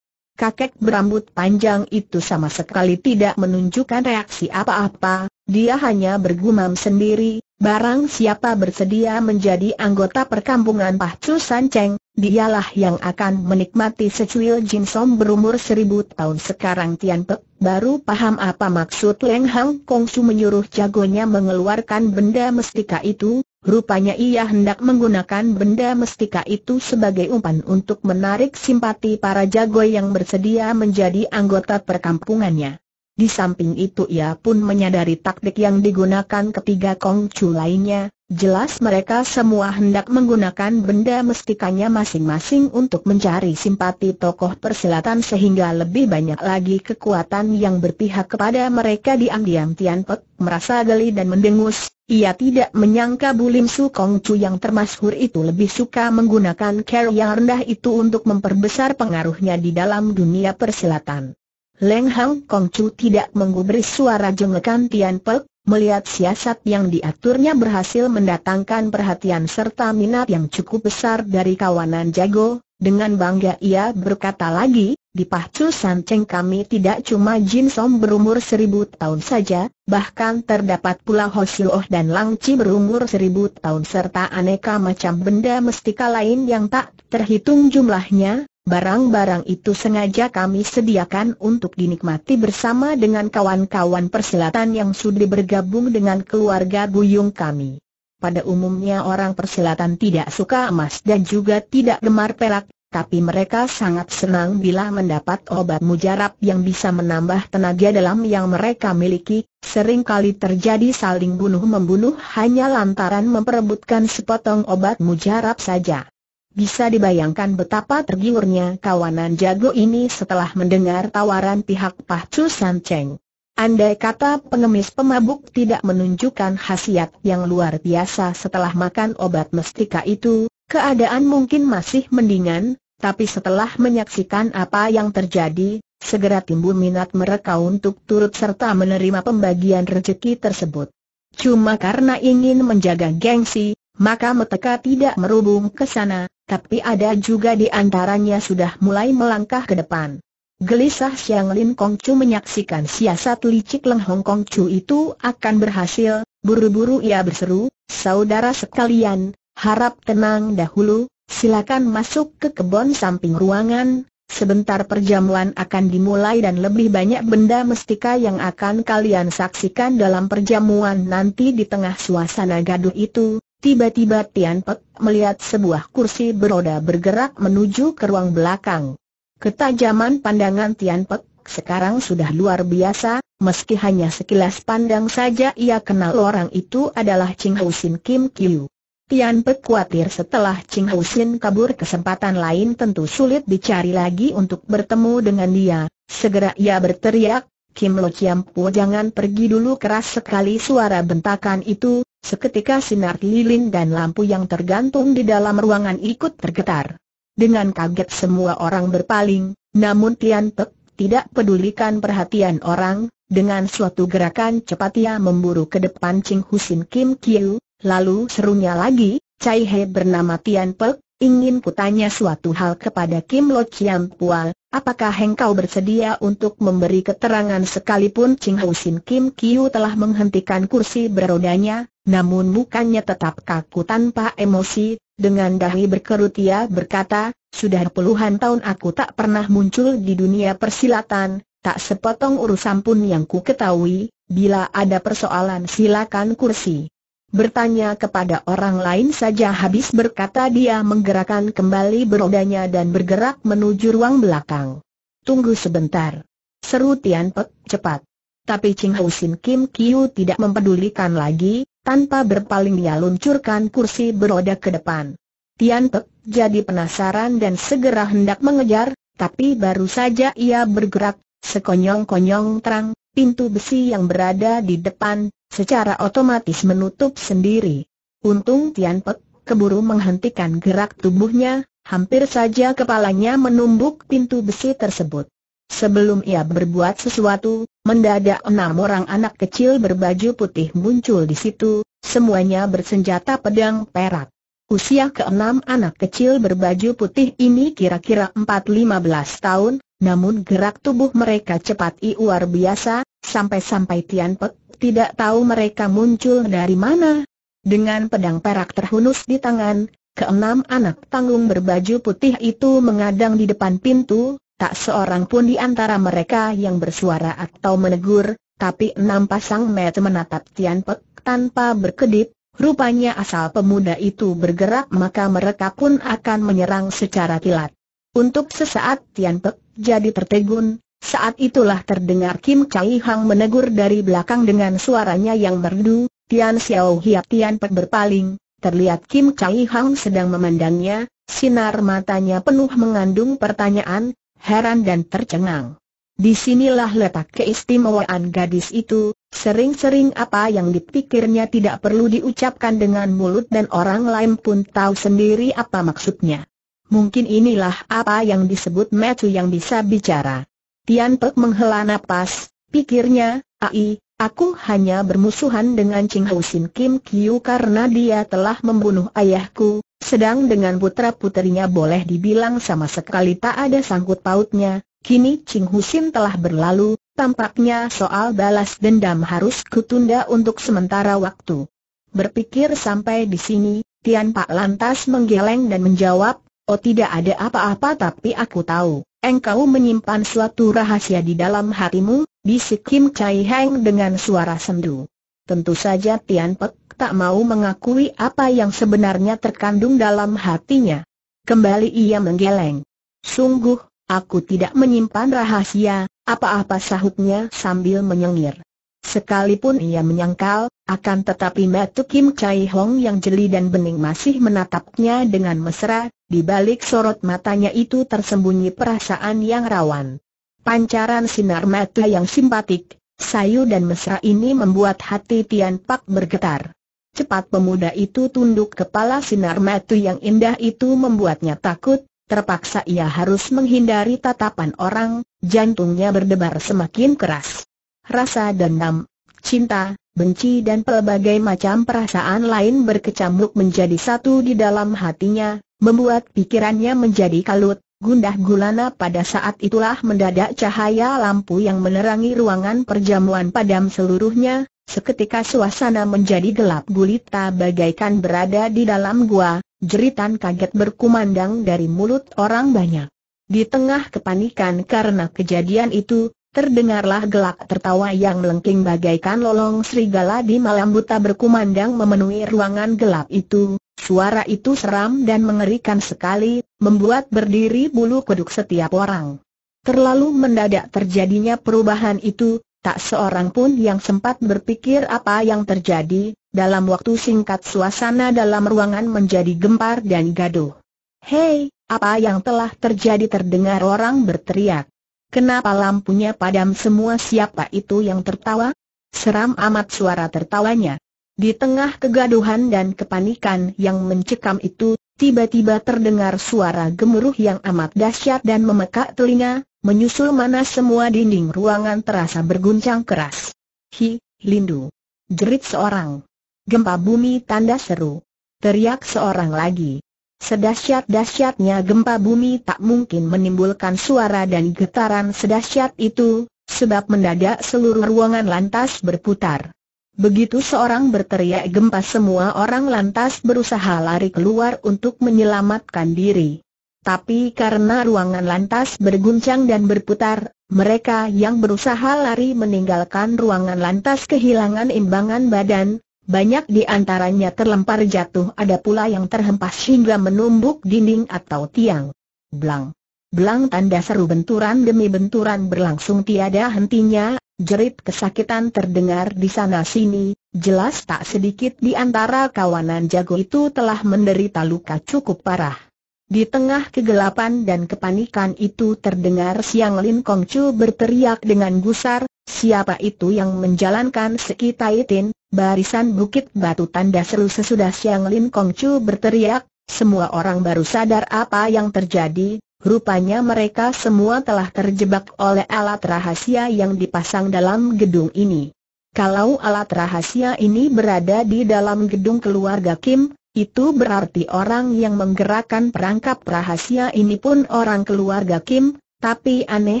Kakek berambut panjang itu sama sekali tidak menunjukkan reaksi apa-apa, dia hanya bergumam sendiri, barang siapa bersedia menjadi anggota perkampungan Pahcu Sanceng, dialah yang akan menikmati secuil jinsom berumur seribu tahun sekarang. Tian Pek baru paham apa maksud Leng Hang Kong Su menyuruh jagonya mengeluarkan benda mestika itu, rupanya ia hendak menggunakan benda mestika itu sebagai umpan untuk menarik simpati para jago yang bersedia menjadi anggota perkampungannya. Di samping itu ia pun menyadari taktik yang digunakan ketiga kongcu lainnya, jelas mereka semua hendak menggunakan benda mestikanya masing-masing untuk mencari simpati tokoh persilatan sehingga lebih banyak lagi kekuatan yang berpihak kepada mereka diam-diam Tian Pek merasa geli dan mendengus, ia tidak menyangka Bulim Su Kongcu yang termasyhur itu lebih suka menggunakan cara yang rendah itu untuk memperbesar pengaruhnya di dalam dunia persilatan. Leng Hang Kong Chu tidak menggubris suara jengekan Tian Pek, melihat siasat yang diaturnya berhasil mendatangkan perhatian serta minat yang cukup besar dari kawanan jago, dengan bangga ia berkata lagi, di Pahcu Sanceng kami tidak cuma Jin Som berumur seribu tahun saja, bahkan terdapat pula Hosioh dan Lang Chi berumur seribu tahun serta aneka macam benda mestika lain yang tak terhitung jumlahnya, Barang-barang itu sengaja kami sediakan untuk dinikmati bersama dengan kawan-kawan persilatan yang sudah bergabung dengan keluarga buyung kami. Pada umumnya orang persilatan tidak suka emas dan juga tidak gemar perak, tapi mereka sangat senang bila mendapat obat mujarab yang bisa menambah tenaga dalam yang mereka miliki, sering kali terjadi saling bunuh-membunuh hanya lantaran memperebutkan sepotong obat mujarab saja. Bisa dibayangkan betapa tergiurnya kawanan jago ini setelah mendengar tawaran pihak Pah Chu San Cheng. Andai kata pengemis pemabuk tidak menunjukkan khasiat yang luar biasa setelah makan obat mestika itu, keadaan mungkin masih mendingan, tapi setelah menyaksikan apa yang terjadi, segera timbul minat mereka untuk turut serta menerima pembagian rezeki tersebut. Cuma karena ingin menjaga gengsi, maka mereka tidak merubung ke sana, tapi ada juga di antaranya sudah mulai melangkah ke depan. Gelisah Siang Lin Kong Chu menyaksikan siasat licik Leng Hong Kong Chu itu akan berhasil, buru-buru ia berseru, saudara sekalian, harap tenang dahulu, silakan masuk ke kebun samping ruangan, sebentar perjamuan akan dimulai dan lebih banyak benda mestika yang akan kalian saksikan dalam perjamuan nanti di tengah suasana gaduh itu, Tiba-tiba Tian Pek melihat sebuah kursi beroda bergerak menuju ke ruang belakang. Ketajaman pandangan Tian Pek sekarang sudah luar biasa, meski hanya sekilas pandang saja ia kenal orang itu adalah Ching Sin Kim Kiu. Tian Pek khawatir setelah Ching Sin kabur kesempatan lain tentu sulit dicari lagi untuk bertemu dengan dia. Segera ia berteriak, Kim Lo Chiam Po jangan pergi dulu keras sekali suara bentakan itu, seketika sinar lilin dan lampu yang tergantung di dalam ruangan ikut tergetar. Dengan kaget semua orang berpaling, namun Tian Pek tidak pedulikan perhatian orang, dengan suatu gerakan cepat ia memburu ke depan Ching Husin Kim Kiu, lalu serunya lagi, Cai He bernama Tian Pek, ingin kutanya suatu hal kepada Kim Lo Chiam Pual, Apakah engkau bersedia untuk memberi keterangan sekalipun Ching Sin Kim Kiu telah menghentikan kursi berodanya, namun mukanya tetap kaku tanpa emosi, dengan dahi berkerut ia berkata, sudah puluhan tahun aku tak pernah muncul di dunia persilatan, tak sepotong urusan pun yang ku ketahui, bila ada persoalan silakan kursi bertanya kepada orang lain saja habis berkata dia menggerakkan kembali berodanya dan bergerak menuju ruang belakang. Tunggu sebentar. Seru Tian Pek cepat. Tapi Ching Hou Sin Kim Kiu tidak mempedulikan lagi, tanpa berpaling dia luncurkan kursi beroda ke depan. Tian Pek jadi penasaran dan segera hendak mengejar, tapi baru saja ia bergerak, sekonyong-konyong terang, pintu besi yang berada di depan, secara otomatis menutup sendiri. Untung Tian Pek keburu menghentikan gerak tubuhnya, hampir saja kepalanya menumbuk pintu besi tersebut. Sebelum ia berbuat sesuatu, mendadak enam orang anak kecil berbaju putih muncul di situ, semuanya bersenjata pedang perak. Usia keenam anak kecil berbaju putih ini kira-kira 4-15 tahun, namun gerak tubuh mereka cepat luar biasa, sampai-sampai Tian Pek tidak tahu mereka muncul dari mana. Dengan pedang perak terhunus di tangan, keenam anak tanggung berbaju putih itu mengadang di depan pintu, tak seorang pun di antara mereka yang bersuara atau menegur, tapi enam pasang mata menatap Tian Pek tanpa berkedip, rupanya asal pemuda itu bergerak maka mereka pun akan menyerang secara kilat. Untuk sesaat Tian Pek jadi tertegun, saat itulah terdengar Kim Chai Hang menegur dari belakang dengan suaranya yang merdu, Tian Xiao Hiap Tian Pek berpaling, terlihat Kim Chai Hang sedang memandangnya, sinar matanya penuh mengandung pertanyaan, heran dan tercengang. Di sinilah letak keistimewaan gadis itu, sering-sering apa yang dipikirnya tidak perlu diucapkan dengan mulut dan orang lain pun tahu sendiri apa maksudnya. Mungkin inilah apa yang disebut metu yang bisa bicara. Tian Pek menghela napas, pikirnya, Ai, aku hanya bermusuhan dengan Ching Hou Sin Kim Kiu karena dia telah membunuh ayahku, sedang dengan putra-putrinya boleh dibilang sama sekali tak ada sangkut pautnya. Kini Ching Sin telah berlalu, tampaknya soal balas dendam harus kutunda untuk sementara waktu. Berpikir sampai di sini, Tian Pak lantas menggeleng dan menjawab, Oh tidak ada apa-apa tapi aku tahu, engkau menyimpan suatu rahasia di dalam hatimu, bisik Kim Chai Heng dengan suara sendu. Tentu saja Tian Pek tak mau mengakui apa yang sebenarnya terkandung dalam hatinya. Kembali ia menggeleng. Sungguh, aku tidak menyimpan rahasia, apa-apa sahutnya sambil menyengir. Sekalipun ia menyangkal, akan tetapi Matu Kim Chai Hong yang jeli dan bening masih menatapnya dengan mesra, di balik sorot matanya itu tersembunyi perasaan yang rawan. Pancaran sinar mata yang simpatik, sayu dan mesra ini membuat hati Tian Pak bergetar. Cepat pemuda itu tunduk kepala sinar mata yang indah itu membuatnya takut, terpaksa ia harus menghindari tatapan orang, jantungnya berdebar semakin keras. Rasa dendam, cinta, benci dan pelbagai macam perasaan lain berkecamuk menjadi satu di dalam hatinya, membuat pikirannya menjadi kalut, gundah gulana pada saat itulah mendadak cahaya lampu yang menerangi ruangan perjamuan padam seluruhnya, seketika suasana menjadi gelap gulita bagaikan berada di dalam gua, jeritan kaget berkumandang dari mulut orang banyak. Di tengah kepanikan karena kejadian itu, Terdengarlah gelak tertawa yang melengking bagaikan lolong serigala di malam buta berkumandang memenuhi ruangan gelap itu. Suara itu seram dan mengerikan sekali, membuat berdiri bulu kuduk setiap orang. Terlalu mendadak terjadinya perubahan itu, tak seorang pun yang sempat berpikir apa yang terjadi, dalam waktu singkat suasana dalam ruangan menjadi gempar dan gaduh. Hei, apa yang telah terjadi terdengar orang berteriak. Kenapa lampunya padam semua siapa itu yang tertawa? Seram amat suara tertawanya. Di tengah kegaduhan dan kepanikan yang mencekam itu, tiba-tiba terdengar suara gemuruh yang amat dahsyat dan memekak telinga, Menyusul mana semua dinding ruangan terasa berguncang keras. Hi, Lindu. Jerit seorang. Gempa bumi tanda seru. Teriak seorang lagi. Sedahsyat-dahsyatnya gempa bumi tak mungkin menimbulkan suara dan getaran sedahsyat itu, sebab mendadak seluruh ruangan lantas berputar. Begitu seorang berteriak gempa semua orang lantas berusaha lari keluar untuk menyelamatkan diri. Tapi karena ruangan lantas berguncang dan berputar, mereka yang berusaha lari meninggalkan ruangan lantas kehilangan imbangan badan, banyak di antaranya terlempar jatuh ada pula yang terhempas hingga menumbuk dinding atau tiang. Blang. Blang tanda seru benturan demi benturan berlangsung tiada hentinya, jerit kesakitan terdengar di sana-sini, jelas tak sedikit di antara kawanan jago itu telah menderita luka cukup parah. Di tengah kegelapan dan kepanikan itu terdengar Siang Lin Kong Chu berteriak dengan gusar, siapa itu yang menjalankan sekitaitin, barisan bukit batu tanda seru sesudah Siang Lin Kong Chu berteriak, semua orang baru sadar apa yang terjadi, rupanya mereka semua telah terjebak oleh alat rahasia yang dipasang dalam gedung ini. Kalau alat rahasia ini berada di dalam gedung keluarga Kim, itu berarti orang yang menggerakkan perangkap rahasia ini pun orang keluarga Kim, tapi aneh,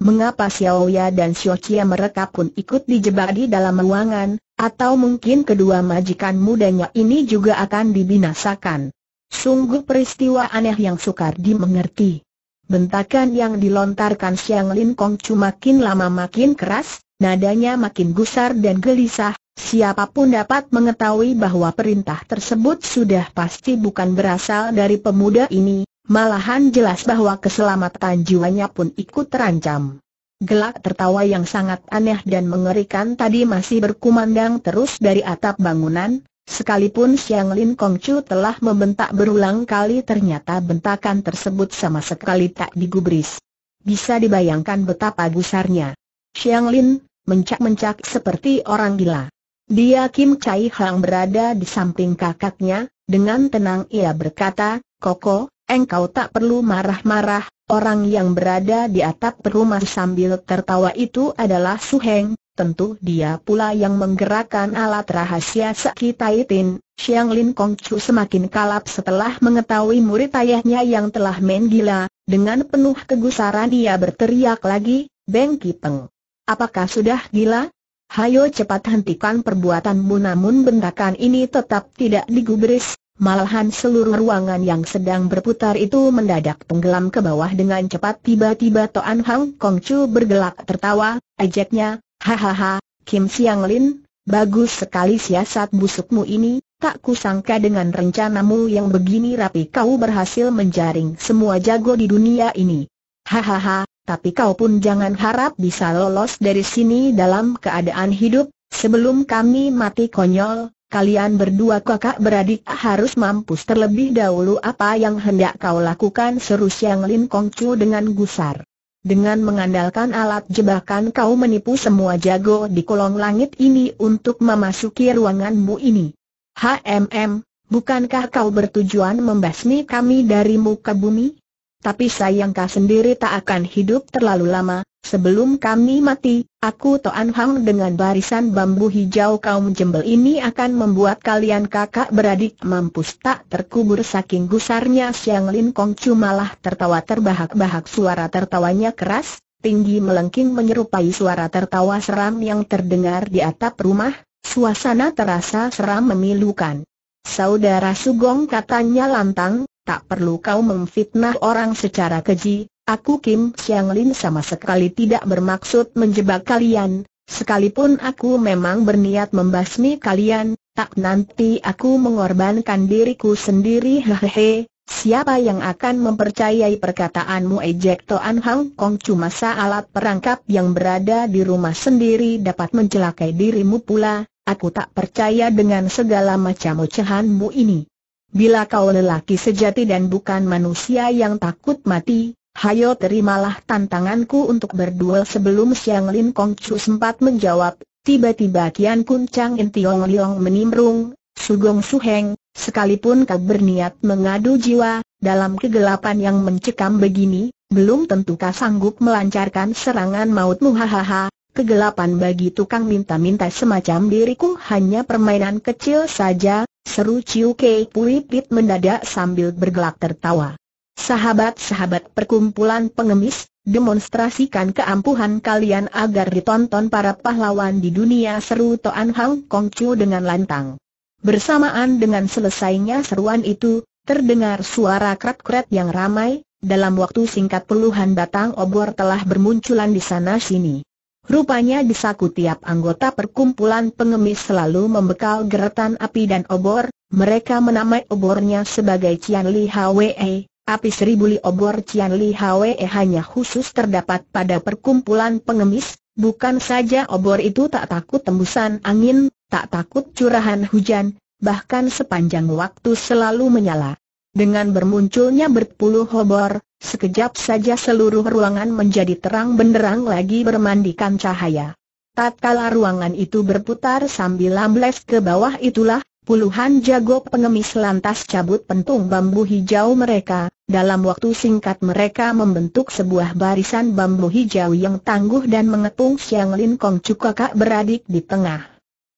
mengapa Xiao Ya dan Xiao Chia mereka pun ikut dijebak di dalam ruangan, atau mungkin kedua majikan mudanya ini juga akan dibinasakan. Sungguh peristiwa aneh yang sukar dimengerti. Bentakan yang dilontarkan Xiang Lin Kong cuma makin lama makin keras, nadanya makin gusar dan gelisah, Siapa pun dapat mengetahui bahwa perintah tersebut sudah pasti bukan berasal dari pemuda ini, malahan jelas bahwa keselamatan jiwanya pun ikut terancam. Gelak tertawa yang sangat aneh dan mengerikan tadi masih berkumandang terus dari atap bangunan, sekalipun Siang Lin Kong Chu telah membentak berulang kali ternyata bentakan tersebut sama sekali tak digubris. Bisa dibayangkan betapa gusarnya. Siang Lin, mencak-mencak seperti orang gila. Dia Kim Chai Hang berada di samping kakaknya, dengan tenang ia berkata, Koko, engkau tak perlu marah-marah, orang yang berada di atap rumah sambil tertawa itu adalah Su Heng, tentu dia pula yang menggerakkan alat rahasia Sakitaitin, Xiang Lin Kong Chu semakin kalap setelah mengetahui murid ayahnya yang telah main gila, dengan penuh kegusaran ia berteriak lagi, Beng Kipeng. Apakah sudah gila? Hayo cepat hentikan perbuatanmu namun bentakan ini tetap tidak digubris, malahan seluruh ruangan yang sedang berputar itu mendadak tenggelam ke bawah dengan cepat. Tiba-tiba Toan Hang Kong Chu bergelak tertawa, ejeknya, hahaha, Kim Siang Lin, bagus sekali siasat busukmu ini, tak kusangka dengan rencanamu yang begini rapi kau berhasil menjaring semua jago di dunia ini. Hahaha, tapi kau pun jangan harap bisa lolos dari sini dalam keadaan hidup, sebelum kami mati konyol, kalian berdua kakak beradik harus mampus terlebih dahulu apa yang hendak kau lakukan seru Siang Lin Kong Chu dengan gusar. Dengan mengandalkan alat jebakan kau menipu semua jago di kolong langit ini untuk memasuki ruanganmu ini. HMM, bukankah kau bertujuan membasmi kami dari muka bumi? Tapi sayang kau sendiri tak akan hidup terlalu lama, sebelum kami mati, aku Toan Hang dengan barisan bambu hijau kaum jembel ini akan membuat kalian kakak beradik mampus tak terkubur saking gusarnya Siang Lin Kong malah tertawa terbahak-bahak suara tertawanya keras, tinggi melengking menyerupai suara tertawa seram yang terdengar di atap rumah, suasana terasa seram memilukan. Saudara Sugong katanya lantang, tak perlu kau memfitnah orang secara keji, aku Kim Siang Lin sama sekali tidak bermaksud menjebak kalian, sekalipun aku memang berniat membasmi kalian, tak nanti aku mengorbankan diriku sendiri. Hehehe, siapa yang akan mempercayai perkataanmu ejek Toan Hang Kong? Cuma alat perangkap yang berada di rumah sendiri dapat mencelakai dirimu pula, aku tak percaya dengan segala macam ocehanmu ini. Bila kau lelaki sejati dan bukan manusia yang takut mati, hayo terimalah tantanganku untuk berduel sebelum Siang Lin Kong Chu sempat menjawab, tiba-tiba Kian Kun Chang In Tiong Liong menimbrung, Sugong Suheng, sekalipun kau berniat mengadu jiwa, dalam kegelapan yang mencekam begini, belum tentu kau sanggup melancarkan serangan mautmu hahaha, kegelapan bagi tukang minta-minta semacam diriku hanya permainan kecil saja, seru Ciu Kei Pulipit mendadak sambil bergelak tertawa. Sahabat-sahabat perkumpulan pengemis, demonstrasikan keampuhan kalian agar ditonton para pahlawan di dunia seru Toan Hang Kong Chu dengan lantang. Bersamaan dengan selesainya seruan itu, terdengar suara kret-kret yang ramai, dalam waktu singkat puluhan batang obor telah bermunculan di sana-sini. Rupanya di saku tiap anggota perkumpulan pengemis selalu membekal geretan api dan obor, mereka menamai obornya sebagai Cian Li Hwe, api seribu li obor Cian Li Hwe hanya khusus terdapat pada perkumpulan pengemis, bukan saja obor itu tak takut tembusan angin, tak takut curahan hujan, bahkan sepanjang waktu selalu menyala. Dengan bermunculnya berpuluh obor, Sekejap saja seluruh ruangan menjadi terang benderang lagi bermandikan cahaya. Tatkala ruangan itu berputar sambil lambles ke bawah itulah, puluhan jago pengemis lantas cabut pentung bambu hijau mereka, dalam waktu singkat mereka membentuk sebuah barisan bambu hijau yang tangguh dan mengepung Siang Lin Kong Chu kakak beradik di tengah.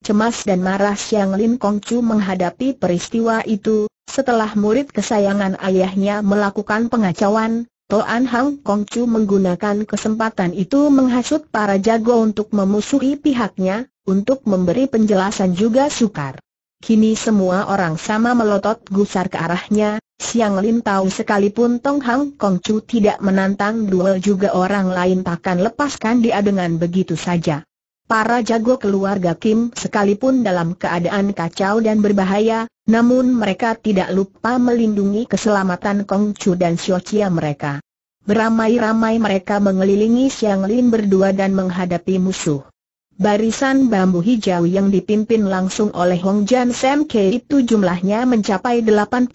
Cemas dan marah Siang Lin Kong Chu menghadapi peristiwa itu, setelah murid kesayangan ayahnya melakukan pengacauan, Toan Hang Kong Chu menggunakan kesempatan itu menghasut para jago untuk memusuhi pihaknya, untuk memberi penjelasan juga sukar. Kini semua orang sama melotot gusar ke arahnya, Siang Lin tahu sekalipun Tong Hang Kong Chu tidak menantang duel juga orang lain takkan lepaskan dia dengan begitu saja. Para jago keluarga Kim sekalipun dalam keadaan kacau dan berbahaya, namun mereka tidak lupa melindungi keselamatan Kong Chu dan Chia mereka. Beramai-ramai mereka mengelilingi Siang Lin berdua dan menghadapi musuh. Barisan bambu hijau yang dipimpin langsung oleh Hong Jan Sam K itu jumlahnya mencapai 81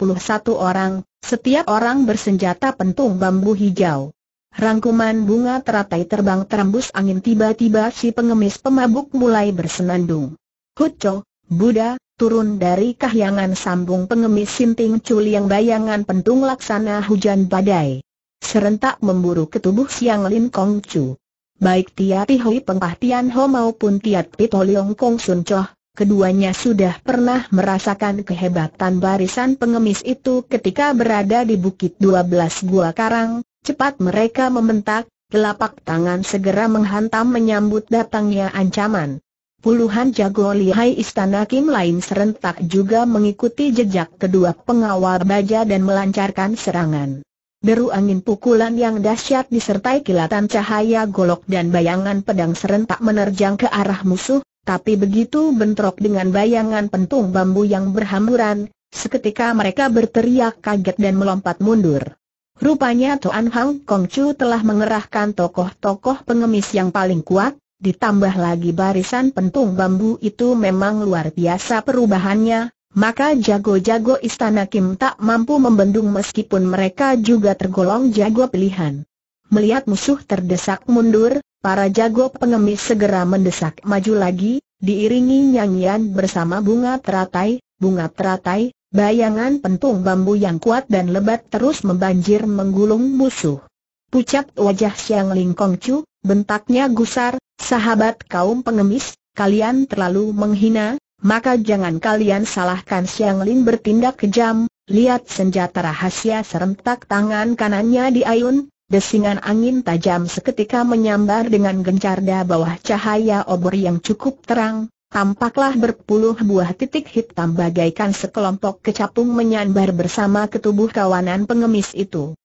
orang, setiap orang bersenjata pentung bambu hijau. Rangkuman bunga teratai terbang terembus angin tiba-tiba si pengemis pemabuk mulai bersenandung. Kuco, Buddha, turun dari kahyangan sambung pengemis Sinting Culi yang bayangan pentung laksana hujan badai. Serentak memburu ke tubuh Siang Lin Kong Chu. Baik Tiati Hui Pengpah Tian Ho maupun Tiat Pito Leong Kong Sun Choh, keduanya sudah pernah merasakan kehebatan barisan pengemis itu ketika berada di Bukit 12 Gua Karang, cepat mereka membentak, telapak tangan segera menghantam menyambut datangnya ancaman. Puluhan jago lihai istana Kim lain serentak juga mengikuti jejak kedua pengawal baja dan melancarkan serangan. Deru angin pukulan yang dahsyat disertai kilatan cahaya golok dan bayangan pedang serentak menerjang ke arah musuh, tapi begitu bentrok dengan bayangan pentung bambu yang berhamburan, seketika mereka berteriak kaget dan melompat mundur. Rupanya Toan Hang Kong Chu telah mengerahkan tokoh-tokoh pengemis yang paling kuat, ditambah lagi barisan pentung bambu itu memang luar biasa perubahannya, maka jago-jago istana Kim tak mampu membendung meskipun mereka juga tergolong jago pilihan. Melihat musuh terdesak mundur, para jago pengemis segera mendesak maju lagi, diiringi nyanyian bersama bunga teratai, bunga teratai, bayangan pentung bambu yang kuat dan lebat terus membanjir menggulung musuh. Pucat wajah Siang Ling Kong Chu, bentaknya gusar, Sahabat kaum pengemis, kalian terlalu menghina, maka jangan kalian salahkan Siang Lin bertindak kejam, lihat senjata rahasia serentak tangan kanannya di ayun, desingan angin tajam seketika menyambar dengan gencar da bawah cahaya obor yang cukup terang, tampaklah berpuluh buah titik hitam bagaikan sekelompok kecapung menyambar bersama ketubuh kawanan pengemis itu.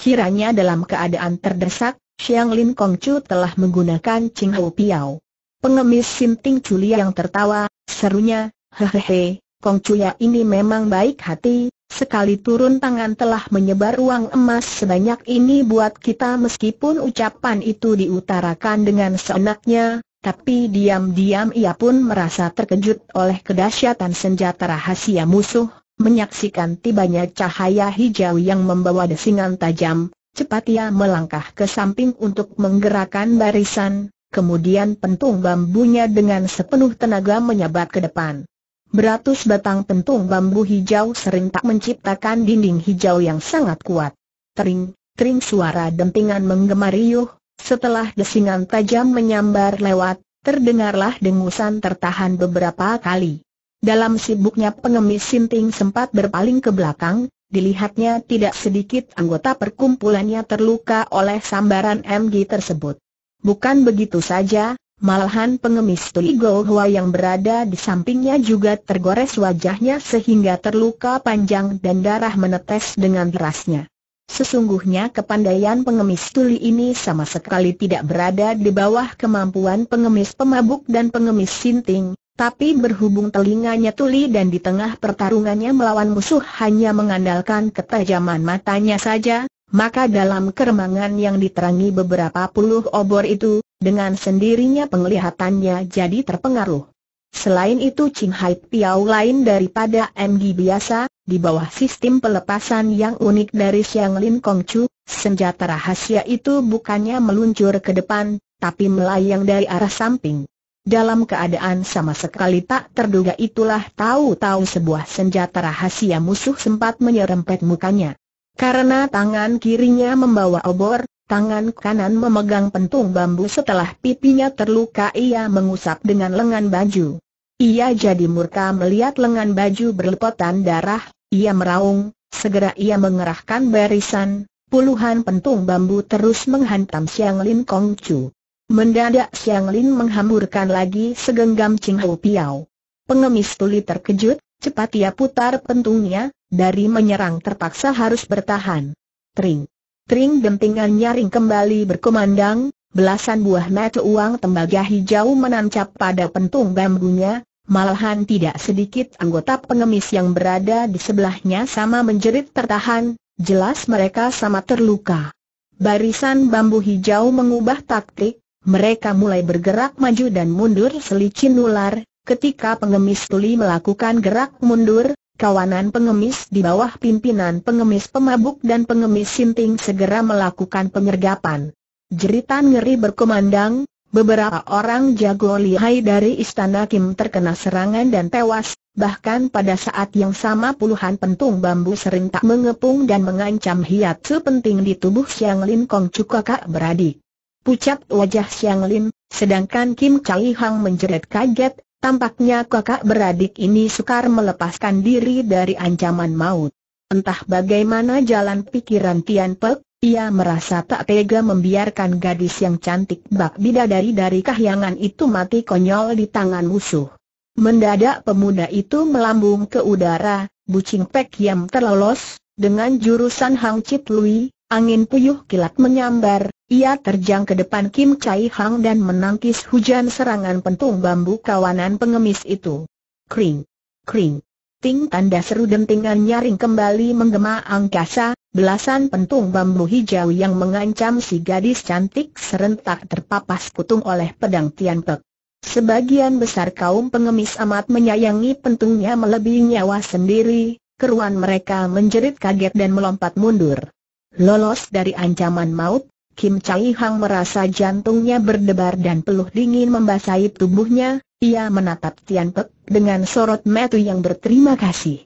Kiranya dalam keadaan terdesak, Xiang Lin Kong Chu telah menggunakan Ching Hou Piao. Pengemis Sinting Culia yang tertawa, serunya, hehehe, Kong Chu ya ini memang baik hati, sekali turun tangan telah menyebar uang emas sebanyak ini buat kita meskipun ucapan itu diutarakan dengan seenaknya, tapi diam-diam ia pun merasa terkejut oleh kedahsyatan senjata rahasia musuh, menyaksikan tibanya cahaya hijau yang membawa desingan tajam, cepat ia melangkah ke samping untuk menggerakkan barisan, kemudian pentung bambunya dengan sepenuh tenaga menyabat ke depan. Beratus batang pentung bambu hijau sering tak menciptakan dinding hijau yang sangat kuat. Tering, tering suara dentingan menggema riuh, setelah desingan tajam menyambar lewat, terdengarlah dengusan tertahan beberapa kali. Dalam sibuknya pengemis Sinting sempat berpaling ke belakang, dilihatnya tidak sedikit anggota perkumpulannya terluka oleh sambaran MG tersebut. Bukan begitu saja, Malahan pengemis Tuli Hua yang berada di sampingnya juga tergores wajahnya sehingga terluka panjang dan darah menetes dengan derasnya. Sesungguhnya kepandaian pengemis tuli ini sama sekali tidak berada di bawah kemampuan pengemis pemabuk dan pengemis sinting, tapi berhubung telinganya tuli dan di tengah pertarungannya melawan musuh hanya mengandalkan ketajaman matanya saja, maka dalam keremangan yang diterangi beberapa puluh obor itu, dengan sendirinya penglihatannya jadi terpengaruh. Selain itu Ching Hai Piao lain daripada MG biasa, di bawah sistem pelepasan yang unik dari Siang Lin Kong Chu, senjata rahasia itu bukannya meluncur ke depan, tapi melayang dari arah samping. Dalam keadaan sama sekali tak terduga itulah tahu-tahu sebuah senjata rahasia musuh sempat menyerempet mukanya. Karena tangan kirinya membawa obor, tangan kanan memegang pentung bambu setelah pipinya terluka ia mengusap dengan lengan baju. Ia jadi murka melihat lengan baju berlepotan darah, ia meraung, segera ia mengerahkan barisan, puluhan pentung bambu terus menghantam Siang Lin Kong Chu. Mendadak Siang Lin menghamburkan lagi segenggam Ching Hou Piao. Pengemis tuli terkejut, cepat ia putar pentungnya, dari menyerang terpaksa harus bertahan. Tring. Tring dentingan nyaring kembali berkumandang, belasan buah mata uang tembaga hijau menancap pada pentung bambunya, malahan tidak sedikit anggota pengemis yang berada di sebelahnya sama menjerit tertahan, jelas mereka sama terluka. Barisan bambu hijau mengubah taktik, mereka mulai bergerak maju dan mundur selicin ular, ketika pengemis tuli melakukan gerak mundur, kawanan pengemis di bawah pimpinan pengemis pemabuk dan pengemis sinting segera melakukan penyergapan. Jeritan ngeri berkumandang, beberapa orang jago lihai dari istana Kim terkena serangan dan tewas, bahkan pada saat yang sama puluhan pentung bambu sering tak mengepung dan mengancam hiat penting di tubuh Siang Lin Kong Chu kakak beradik. Pucat wajah Siang Lin, sedangkan Kim Chai Hang menjerit kaget, Tampaknya kakak beradik ini sukar melepaskan diri dari ancaman maut. Entah bagaimana jalan pikiran Tian Pek, ia merasa tak tega membiarkan gadis yang cantik bak bidadari dari kahyangan itu mati konyol di tangan musuh. Mendadak pemuda itu melambung ke udara, Bucing Pek yang terlolos, dengan jurusan Hang Chit Lui, angin puyuh kilat menyambar, ia terjang ke depan Kim Chai Hang dan menangkis hujan serangan pentung bambu kawanan pengemis itu. Kring, kring, ting tanda seru dentingan nyaring kembali menggema angkasa, belasan pentung bambu hijau yang mengancam si gadis cantik serentak terpapas putung oleh pedang Tian Pek. Sebagian besar kaum pengemis amat menyayangi pentungnya melebihi nyawa sendiri, keruan mereka menjerit kaget dan melompat mundur. Lolos dari ancaman maut, Kim Chai Hang merasa jantungnya berdebar dan peluh dingin membasahi tubuhnya, ia menatap Tian Pek dengan sorot metu yang berterima kasih.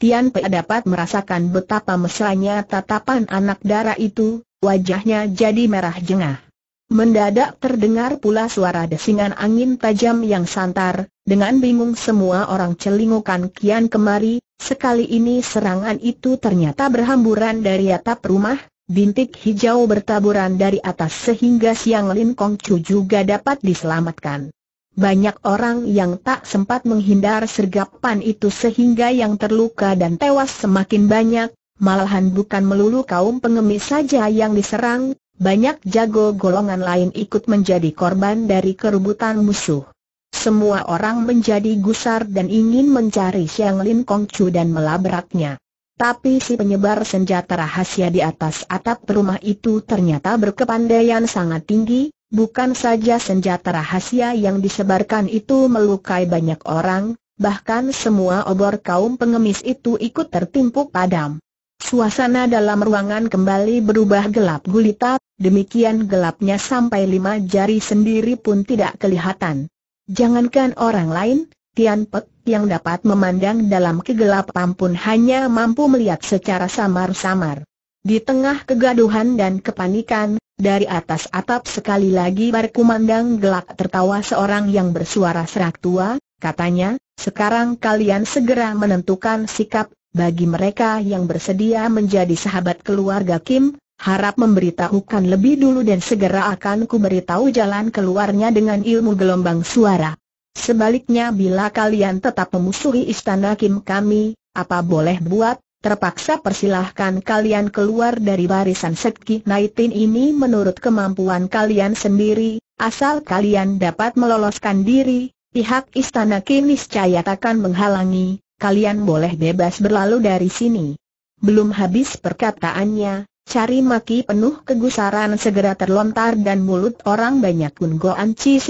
Tian Pek dapat merasakan betapa mesranya tatapan anak darah itu, wajahnya jadi merah jengah. Mendadak terdengar pula suara desingan angin tajam yang santar, dengan bingung semua orang celingukan kian kemari, sekali ini serangan itu ternyata berhamburan dari atap rumah, bintik hijau bertaburan dari atas sehingga Siang Lin Kong Chu juga dapat diselamatkan. Banyak orang yang tak sempat menghindar sergapan itu sehingga yang terluka dan tewas semakin banyak, malahan bukan melulu kaum pengemis saja yang diserang, banyak jago golongan lain ikut menjadi korban dari kerubutan musuh. Semua orang menjadi gusar dan ingin mencari Siang Lin Kong Chu dan melabraknya. Tapi si penyebar senjata rahasia di atas atap rumah itu ternyata berkepandaian sangat tinggi, bukan saja senjata rahasia yang disebarkan itu melukai banyak orang, bahkan semua obor kaum pengemis itu ikut tertimpuk padam. Suasana dalam ruangan kembali berubah gelap gulita, demikian gelapnya sampai lima jari sendiri pun tidak kelihatan. Jangankan orang lain, Tian Pek yang dapat memandang dalam kegelapan pun hanya mampu melihat secara samar-samar. Di tengah kegaduhan dan kepanikan, dari atas atap sekali lagi berkumandang gelak tertawa seorang yang bersuara serak tua, katanya, sekarang kalian segera menentukan sikap, bagi mereka yang bersedia menjadi sahabat keluarga Kim, harap memberitahukan lebih dulu dan segera akan ku beritahu jalan keluarnya dengan ilmu gelombang suara. Sebaliknya bila kalian tetap memusuhi istana Kim kami, apa boleh buat, terpaksa persilahkan kalian keluar dari barisan Sekki Naitin ini menurut kemampuan kalian sendiri, asal kalian dapat meloloskan diri, pihak istana Kim niscaya takkan menghalangi, kalian boleh bebas berlalu dari sini. Belum habis perkataannya, Cari maki penuh kegusaran segera terlontar dan mulut orang banyak pun Goan Chi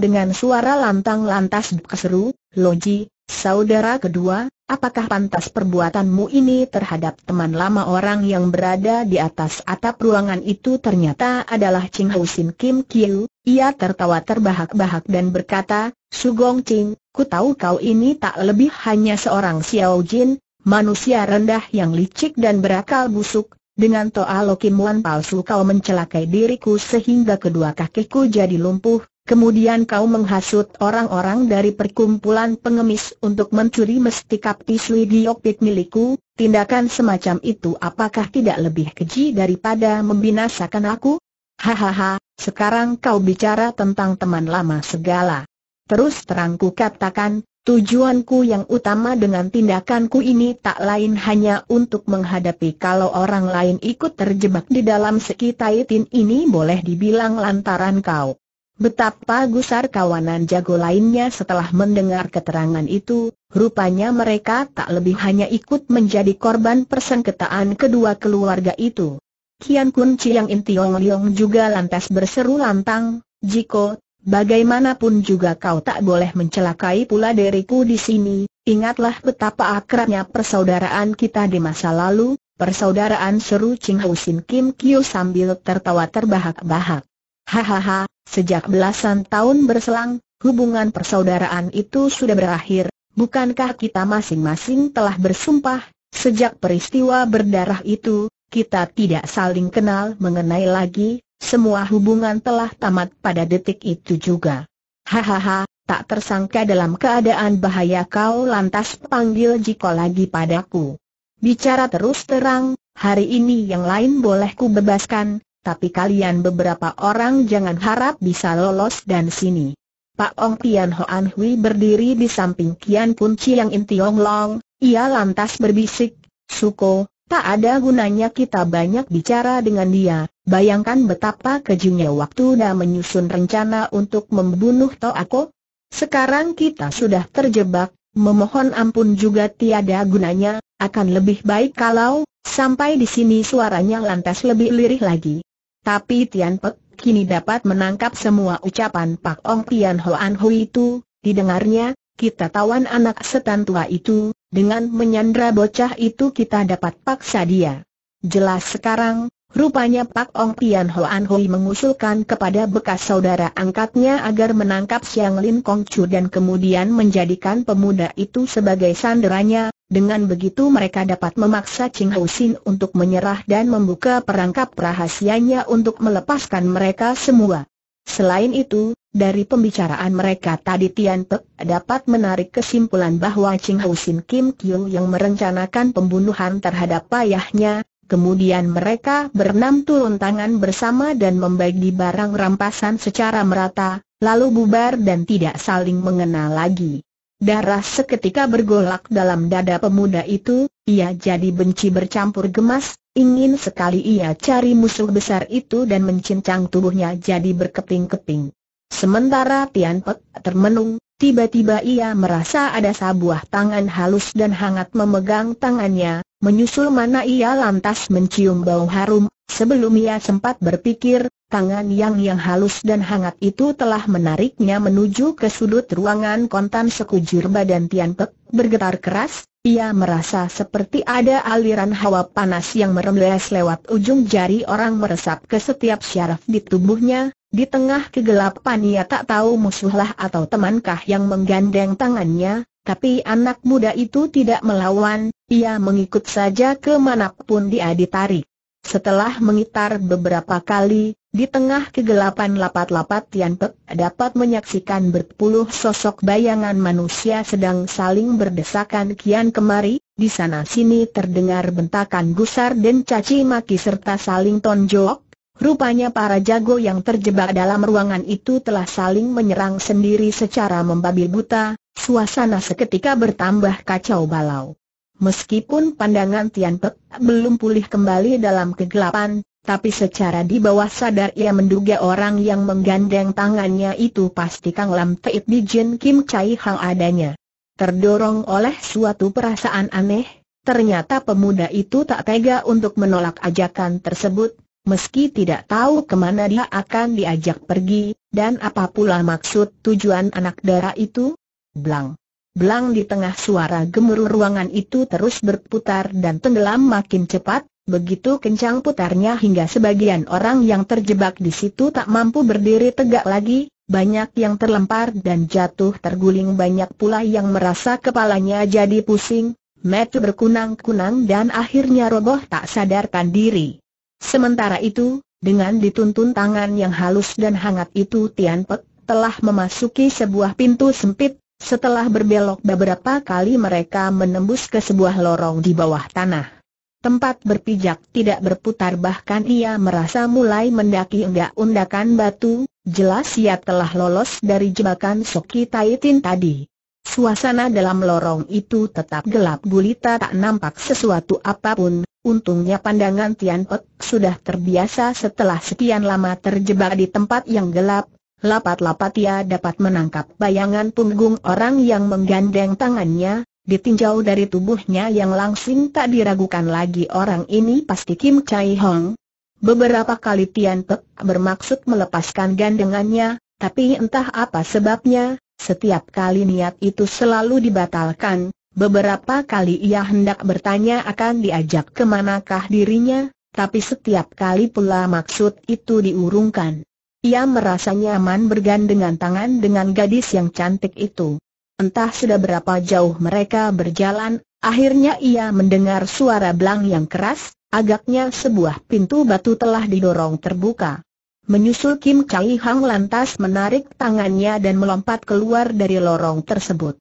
dengan suara lantang lantas keseru, Loji, saudara kedua, apakah pantas perbuatanmu ini terhadap teman lama orang yang berada di atas atap ruangan itu ternyata adalah Ching Hausin Kim Kiu, ia tertawa terbahak-bahak dan berkata, Sugong Ching, ku tahu kau ini tak lebih hanya seorang Xiao Jin, manusia rendah yang licik dan berakal busuk, dengan Toa Lokimuan palsu kau mencelakai diriku sehingga kedua kakiku jadi lumpuh, kemudian kau menghasut orang-orang dari perkumpulan pengemis untuk mencuri mestikap Sui Giokpik milikku, tindakan semacam itu apakah tidak lebih keji daripada membinasakan aku? Hahaha, sekarang kau bicara tentang teman lama segala. Terus terangku katakan, Tujuanku yang utama dengan tindakanku ini tak lain hanya untuk menghadapi kalau orang lain ikut terjebak di dalam sekitaitin ini boleh dibilang lantaran kau. Betapa gusar kawanan jago lainnya setelah mendengar keterangan itu, rupanya mereka tak lebih hanya ikut menjadi korban persengketaan kedua keluarga itu. Kian Kun Chiang Intiong Leong juga lantas berseru lantang, Jiko, Bagaimanapun juga kau tak boleh mencelakai pula diriku di sini, ingatlah betapa akrabnya persaudaraan kita di masa lalu, persaudaraan seru Ching Sin Kim Kyu sambil tertawa terbahak-bahak. Hahaha, sejak belasan tahun berselang, hubungan persaudaraan itu sudah berakhir, bukankah kita masing-masing telah bersumpah, sejak peristiwa berdarah itu, kita tidak saling kenal mengenai lagi, semua hubungan telah tamat pada detik itu juga. Hahaha, tak tersangka dalam keadaan bahaya kau lantas panggil Jiko lagi padaku. Bicara terus terang, hari ini yang lain boleh ku bebaskan, tapi kalian beberapa orang jangan harap bisa lolos dan sini. Pak Ong Pian Hoan Hui berdiri di samping Kian Kunci yang Intiong Long, ia lantas berbisik, Suko, tak ada gunanya kita banyak bicara dengan dia, Bayangkan betapa kejunya waktu dah menyusun rencana untuk membunuh Toako. Sekarang kita sudah terjebak, memohon ampun juga tiada gunanya, akan lebih baik kalau, sampai di sini suaranya lantas lebih lirih lagi. Tapi Tian Pek kini dapat menangkap semua ucapan Pak Ong Tian Hoan Hui itu, didengarnya, kita tawan anak setan tua itu, dengan menyandra bocah itu kita dapat paksa dia. Jelas sekarang, Rupanya Pak Ong Tian Hoan Hui mengusulkan kepada bekas saudara angkatnya agar menangkap Siang Lin Kong Chu dan kemudian menjadikan pemuda itu sebagai sanderanya, dengan begitu mereka dapat memaksa Ching Hou Sin untuk menyerah dan membuka perangkap rahasianya untuk melepaskan mereka semua. Selain itu, dari pembicaraan mereka tadi Tian Pek dapat menarik kesimpulan bahwa Ching Hou Sin Kim Kyu yang merencanakan pembunuhan terhadap payahnya, Kemudian mereka berenam turun tangan bersama dan membagi barang rampasan secara merata, lalu bubar dan tidak saling mengenal lagi. Darah seketika bergolak dalam dada pemuda itu, ia jadi benci bercampur gemas, ingin sekali ia cari musuh besar itu dan mencincang tubuhnya jadi berkeping-keping. Sementara Tian Pek termenung, tiba-tiba ia merasa ada sebuah tangan halus dan hangat memegang tangannya, Menyusul mana ia lantas mencium bau harum, sebelum ia sempat berpikir, tangan yang yang halus dan hangat itu telah menariknya menuju ke sudut ruangan kontan sekujur badan Tian Pek. Bergetar keras, ia merasa seperti ada aliran hawa panas yang merembes lewat ujung jari orang meresap ke setiap syaraf di tubuhnya, di tengah kegelapan ia tak tahu musuhlah atau temankah yang menggandeng tangannya, tapi anak muda itu tidak melawan, ia mengikut saja ke mana pun dia ditarik. Setelah mengitar beberapa kali, di tengah kegelapan lapat-lapat Tian Pek dapat menyaksikan berpuluh sosok bayangan manusia sedang saling berdesakan kian kemari, di sana-sini terdengar bentakan gusar dan caci maki serta saling tonjok, Rupanya para jago yang terjebak dalam ruangan itu telah saling menyerang sendiri secara membabi buta, suasana seketika bertambah kacau balau. Meskipun pandangan Tian Pek belum pulih kembali dalam kegelapan, tapi secara di bawah sadar ia menduga orang yang menggandeng tangannya itu pasti Kang Lam Teit di Jin Kim Chai Hang adanya. Terdorong oleh suatu perasaan aneh, ternyata pemuda itu tak tega untuk menolak ajakan tersebut, meski tidak tahu ke mana dia akan diajak pergi, dan apa pula maksud tujuan anak darah itu? Blang. Blang di tengah suara gemuruh ruangan itu terus berputar dan tenggelam makin cepat, begitu kencang putarnya hingga sebagian orang yang terjebak di situ tak mampu berdiri tegak lagi, banyak yang terlempar dan jatuh terguling banyak pula yang merasa kepalanya jadi pusing, metu berkunang-kunang dan akhirnya roboh tak sadarkan diri. Sementara itu, dengan dituntun tangan yang halus dan hangat itu Tian Pek telah memasuki sebuah pintu sempit, setelah berbelok beberapa kali mereka menembus ke sebuah lorong di bawah tanah. Tempat berpijak tidak berputar bahkan ia merasa mulai mendaki undak-undakan batu, jelas ia telah lolos dari jebakan Soki Taitin tadi. Suasana dalam lorong itu tetap gelap gulita tak nampak sesuatu apa pun, Untungnya pandangan Tian Pek sudah terbiasa setelah sekian lama terjebak di tempat yang gelap, lapat-lapat ia dapat menangkap bayangan punggung orang yang menggandeng tangannya, ditinjau dari tubuhnya yang langsing tak diragukan lagi orang ini pasti Kim Chai Hong. Beberapa kali Tian Pek bermaksud melepaskan gandengannya, tapi entah apa sebabnya, setiap kali niat itu selalu dibatalkan, Beberapa kali ia hendak bertanya akan diajak ke manakah dirinya, tapi setiap kali pula maksud itu diurungkan. Ia merasa nyaman bergandengan tangan dengan gadis yang cantik itu. Entah sudah berapa jauh mereka berjalan, akhirnya ia mendengar suara belang yang keras, agaknya sebuah pintu batu telah didorong terbuka. Menyusul Kim Chai Hang lantas menarik tangannya dan melompat keluar dari lorong tersebut.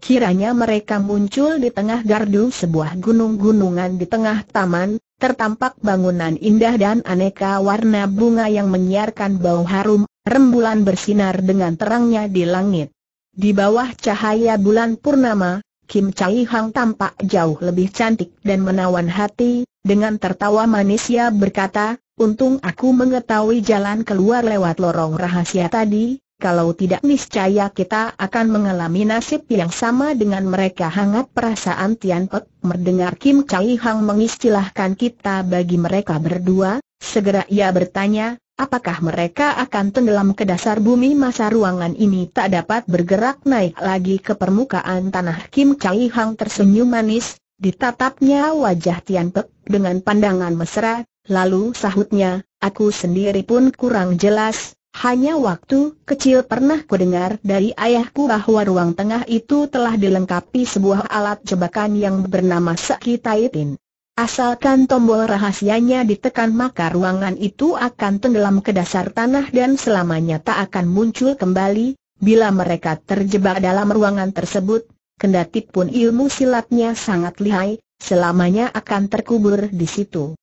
Kiranya mereka muncul di tengah gardu sebuah gunung-gunungan di tengah taman, tertampak bangunan indah dan aneka warna bunga yang menyiarkan bau harum, rembulan bersinar dengan terangnya di langit. Di bawah cahaya bulan purnama, Kim Chai Hang tampak jauh lebih cantik dan menawan hati, dengan tertawa manis ia berkata, untung aku mengetahui jalan keluar lewat lorong rahasia tadi, kalau tidak niscaya kita akan mengalami nasib yang sama dengan mereka. Hangat perasaan Tian Pek mendengar Kim Chai Hang mengistilahkan kita bagi mereka berdua, segera ia bertanya, apakah mereka akan tenggelam ke dasar bumi? Masa ruangan ini tak dapat bergerak naik lagi ke permukaan tanah. Kim Chai Hang tersenyum manis, ditatapnya wajah Tian Pek dengan pandangan mesra, lalu sahutnya, aku sendiri pun kurang jelas, hanya waktu kecil pernah kudengar dari ayahku bahwa ruang tengah itu telah dilengkapi sebuah alat jebakan yang bernama Sakitaitin. Asalkan tombol rahasianya ditekan maka ruangan itu akan tenggelam ke dasar tanah dan selamanya tak akan muncul kembali, bila mereka terjebak dalam ruangan tersebut, kendati pun ilmu silatnya sangat lihai, selamanya akan terkubur di situ.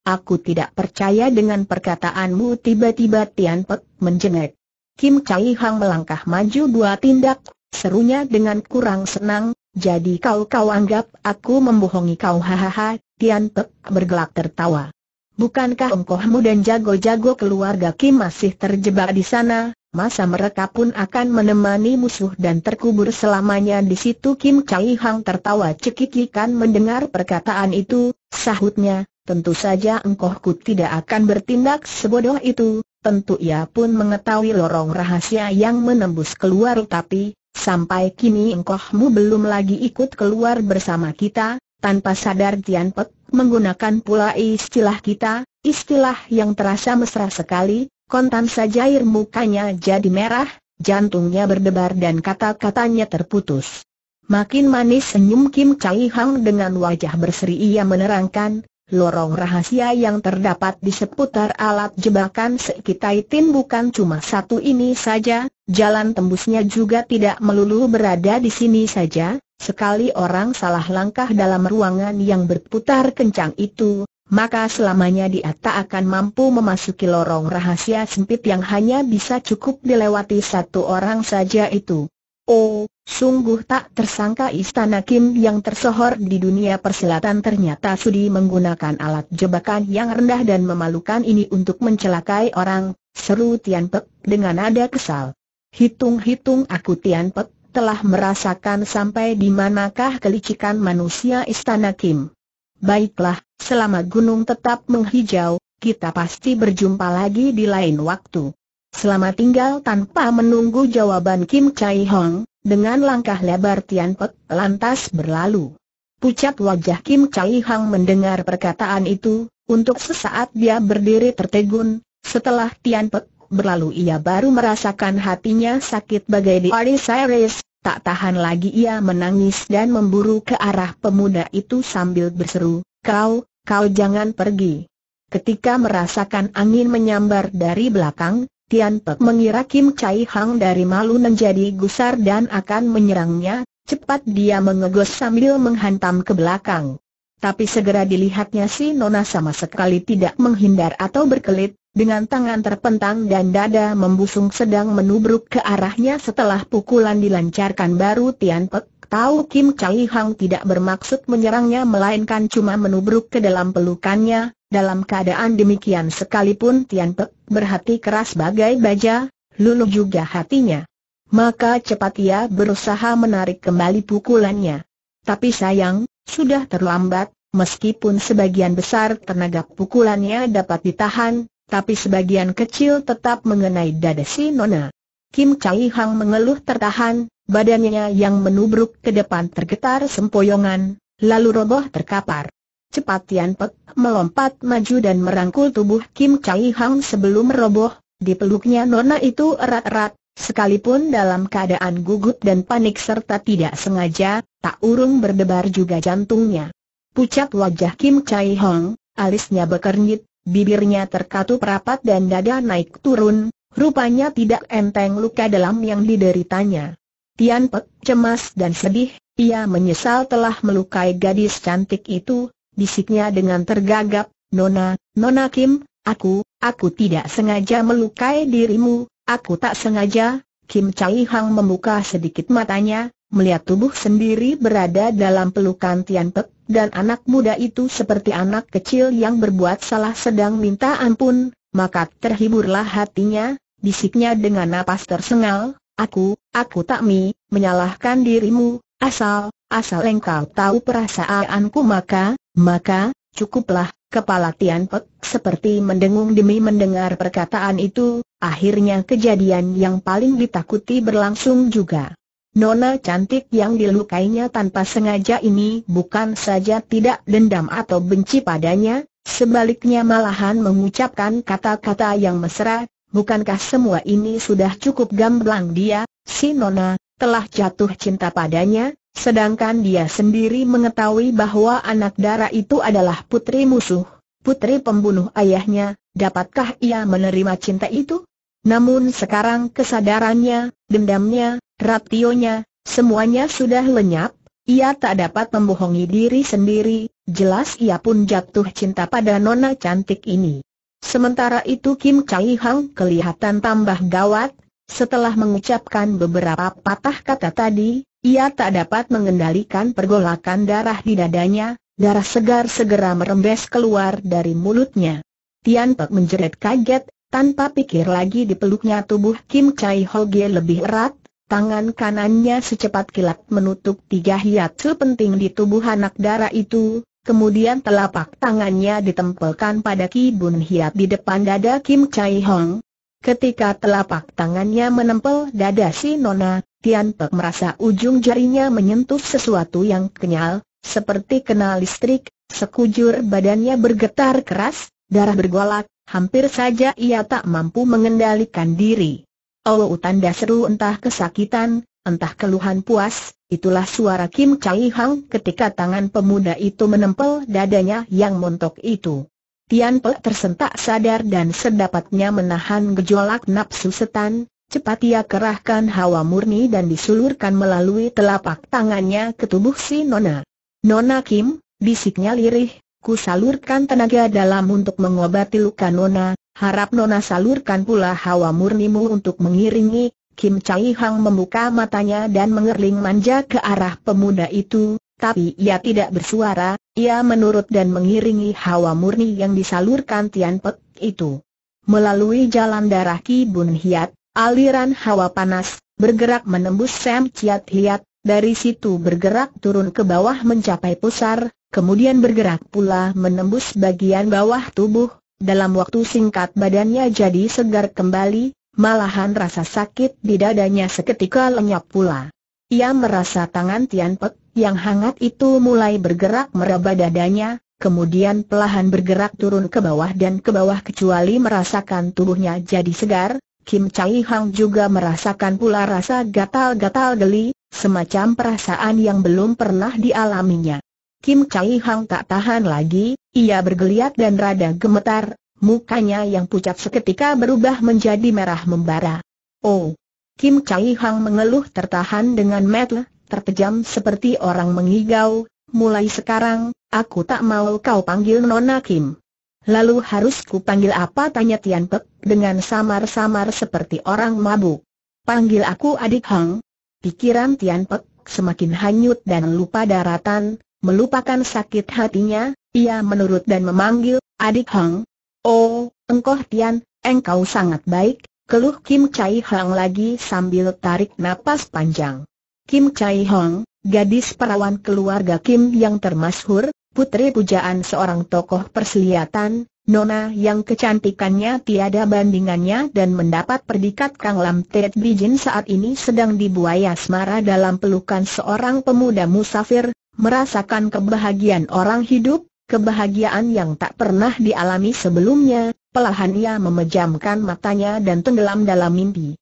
Aku tidak percaya dengan perkataanmu tiba-tiba Tian Pek menjengek. Kim Chai Hang melangkah maju dua tindak, serunya dengan kurang senang, jadi kau kau anggap aku membohongi kau hahaha, Tian Pek bergelak tertawa. Bukankah engkaumu dan jago-jago keluarga Kim masih terjebak di sana, masa mereka pun akan menemani musuh dan terkubur selamanya di situ Kim Chai Hang tertawa cekikikan mendengar perkataan itu, sahutnya, tentu saja engkohku tidak akan bertindak sebodoh itu, tentu ia pun mengetahui lorong rahasia yang menembus keluar tapi, sampai kini engkohmu belum lagi ikut keluar bersama kita, tanpa sadar Tian Pek menggunakan pula istilah kita, istilah yang terasa mesra sekali, Kontan saja air mukanya jadi merah, jantungnya berdebar dan kata-katanya terputus. Makin manis senyum Kim Chai Hang dengan wajah berseri ia menerangkan, lorong rahasia yang terdapat di seputar alat jebakan Sekitaitin bukan cuma satu ini saja, jalan tembusnya juga tidak melulu berada di sini saja, sekali orang salah langkah dalam ruangan yang berputar kencang itu, maka selamanya dia tak akan mampu memasuki lorong rahasia sempit yang hanya bisa cukup dilewati satu orang saja itu. Oh, sungguh tak tersangka istana Kim yang tersohor di dunia persilatan ternyata sudi menggunakan alat jebakan yang rendah dan memalukan ini untuk mencelakai orang, seru Tian Pek dengan nada kesal. Hitung-hitung aku Tian Pek telah merasakan sampai di manakah kelicikan manusia istana Kim. Baiklah, selama gunung tetap menghijau, kita pasti berjumpa lagi di lain waktu. Selamat tinggal tanpa menunggu jawaban Kim Chai Hong, dengan langkah lebar Tian Pek lantas berlalu. Pucat wajah Kim Chai Hong mendengar perkataan itu, untuk sesaat dia berdiri tertegun, setelah Tian Pek berlalu ia baru merasakan hatinya sakit bagai di Cyrus, Tak tahan lagi ia menangis dan memburu ke arah pemuda itu sambil berseru, kau, kau jangan pergi. Ketika merasakan angin menyambar dari belakang, Tian Pek mengira Kim Chai Hang dari malu menjadi gusar dan akan menyerangnya, cepat dia mengegos sambil menghantam ke belakang. Tapi segera dilihatnya si Nona sama sekali tidak menghindar atau berkelit, dengan tangan terpentang dan dada membusung sedang menubruk ke arahnya setelah pukulan dilancarkan baru Tian Pek tahu Kim Chai Hang tidak bermaksud menyerangnya melainkan cuma menubruk ke dalam pelukannya, dalam keadaan demikian sekalipun Tian Pek berhati keras bagai baja, luluh juga hatinya. Maka cepat ia berusaha menarik kembali pukulannya. Tapi sayang, sudah terlambat, meskipun sebagian besar tenaga pukulannya dapat ditahan, tapi sebagian kecil tetap mengenai dada si Nona. Kim Chai Hang mengeluh tertahan, badannya yang menubruk ke depan tergetar sempoyongan, lalu roboh terkapar. Cepat Tian Pek melompat maju dan merangkul tubuh Kim Chai Hang sebelum roboh, dipeluknya Nona itu erat-erat, sekalipun dalam keadaan gugut dan panik serta tidak sengaja, tak urung berdebar juga jantungnya. Pucat wajah Kim Chai Hong, alisnya bekernyit, bibirnya terkatup rapat dan dada naik turun, rupanya tidak enteng luka dalam yang dideritanya. Tian Pek cemas dan sedih, ia menyesal telah melukai gadis cantik itu, bisiknya dengan tergagap, Nona, Nona Kim, aku, aku tidak sengaja melukai dirimu, aku tak sengaja, Kim Chai Hang membuka sedikit matanya, melihat tubuh sendiri berada dalam pelukan Tian Pek, dan anak muda itu seperti anak kecil yang berbuat salah sedang minta ampun, maka terhiburlah hatinya, bisiknya dengan napas tersengal, aku, aku tak mi, menyalahkan dirimu, asal, asal engkau tahu perasaanku maka, maka, cukuplah, kepala Tian Pek seperti mendengung demi mendengar perkataan itu, akhirnya kejadian yang paling ditakuti berlangsung juga. Nona cantik yang dilukainya tanpa sengaja ini bukan saja tidak dendam atau benci padanya, sebaliknya malahan mengucapkan kata-kata yang mesra, bukankah semua ini sudah cukup gamblang dia, si Nona, telah jatuh cinta padanya, sedangkan dia sendiri mengetahui bahwa anak darah itu adalah putri musuh, putri pembunuh ayahnya, dapatkah ia menerima cinta itu? Namun sekarang kesadarannya, dendamnya, Rationya, semuanya sudah lenyap, ia tak dapat membohongi diri sendiri, jelas ia pun jatuh cinta pada nona cantik ini. Sementara itu Kim Chai Hang kelihatan tambah gawat, setelah mengucapkan beberapa patah kata tadi, ia tak dapat mengendalikan pergolakan darah di dadanya, darah segar segera merembes keluar dari mulutnya. Tian Pek menjerit kaget, Tanpa pikir lagi dipeluknya tubuh Kim Chai Hoge lebih erat, tangan kanannya secepat kilat menutup tiga hiatsu penting di tubuh anak darah itu, kemudian telapak tangannya ditempelkan pada Ki Bun Hiat di depan dada Kim Chai Hong. Ketika telapak tangannya menempel dada si Nona, Tian Pek merasa ujung jarinya menyentuh sesuatu yang kenyal, seperti kena listrik, sekujur badannya bergetar keras, darah bergolak, hampir saja ia tak mampu mengendalikan diri. Oh tanda seru entah kesakitan, entah keluhan puas, itulah suara Kim Chai Hang ketika tangan pemuda itu menempel dadanya yang montok itu. Tian Pek tersentak sadar dan sedapatnya menahan gejolak nafsu setan, Cepat ia kerahkan hawa murni dan disulurkan melalui telapak tangannya ke tubuh si Nona. Nona Kim, bisiknya lirih, ku salurkan tenaga dalam untuk mengobati luka Nona, harap Nona salurkan pula hawa murnimu untuk mengiringi. Kim Chai Hang membuka matanya dan mengerling manja ke arah pemuda itu, tapi ia tidak bersuara, ia menurut dan mengiringi hawa murni yang disalurkan Tian Pek itu. Melalui jalan darah Ki Bun Hiat, Aliran hawa panas, bergerak menembus Sam Chiat Hiat, dari situ bergerak turun ke bawah mencapai pusar, kemudian bergerak pula menembus bagian bawah tubuh, dalam waktu singkat badannya jadi segar kembali, malahan rasa sakit di dadanya seketika lenyap pula. Ia merasa tangan Tian Pek yang hangat itu mulai bergerak meraba dadanya, kemudian pelahan bergerak turun ke bawah dan ke bawah kecuali merasakan tubuhnya jadi segar, Kim Chai Hang juga merasakan pula rasa gatal-gatal geli, semacam perasaan yang belum pernah dialaminya. Kim Chai Hang tak tahan lagi, ia bergeliat dan rada gemetar, mukanya yang pucat seketika berubah menjadi merah membara. Oh! Kim Chai Hang mengeluh tertahan dengan mata, terpejam seperti orang mengigau, mulai sekarang, aku tak mau kau panggil Nona Kim. Lalu harus ku panggil apa tanya Tian Pek, dengan samar-samar seperti orang mabuk. Panggil aku adik Hang. Pikiran Tian Pek semakin hanyut dan lupa daratan, melupakan sakit hatinya, ia menurut dan memanggil, adik Hang. Oh, engkau Tian, engkau sangat baik, keluh Kim Chai Hang lagi sambil tarik napas panjang. Kim Chai Hong, gadis perawan keluarga Kim yang termasyhur, putri pujaan seorang tokoh perselihatan, Nona yang kecantikannya tiada bandingannya dan mendapat predikat Kang Lam Ted Bijin saat ini sedang dibuai asmara dalam pelukan seorang pemuda musafir, merasakan kebahagiaan orang hidup, kebahagiaan yang tak pernah dialami sebelumnya, pelahan ia memejamkan matanya dan tenggelam dalam mimpi.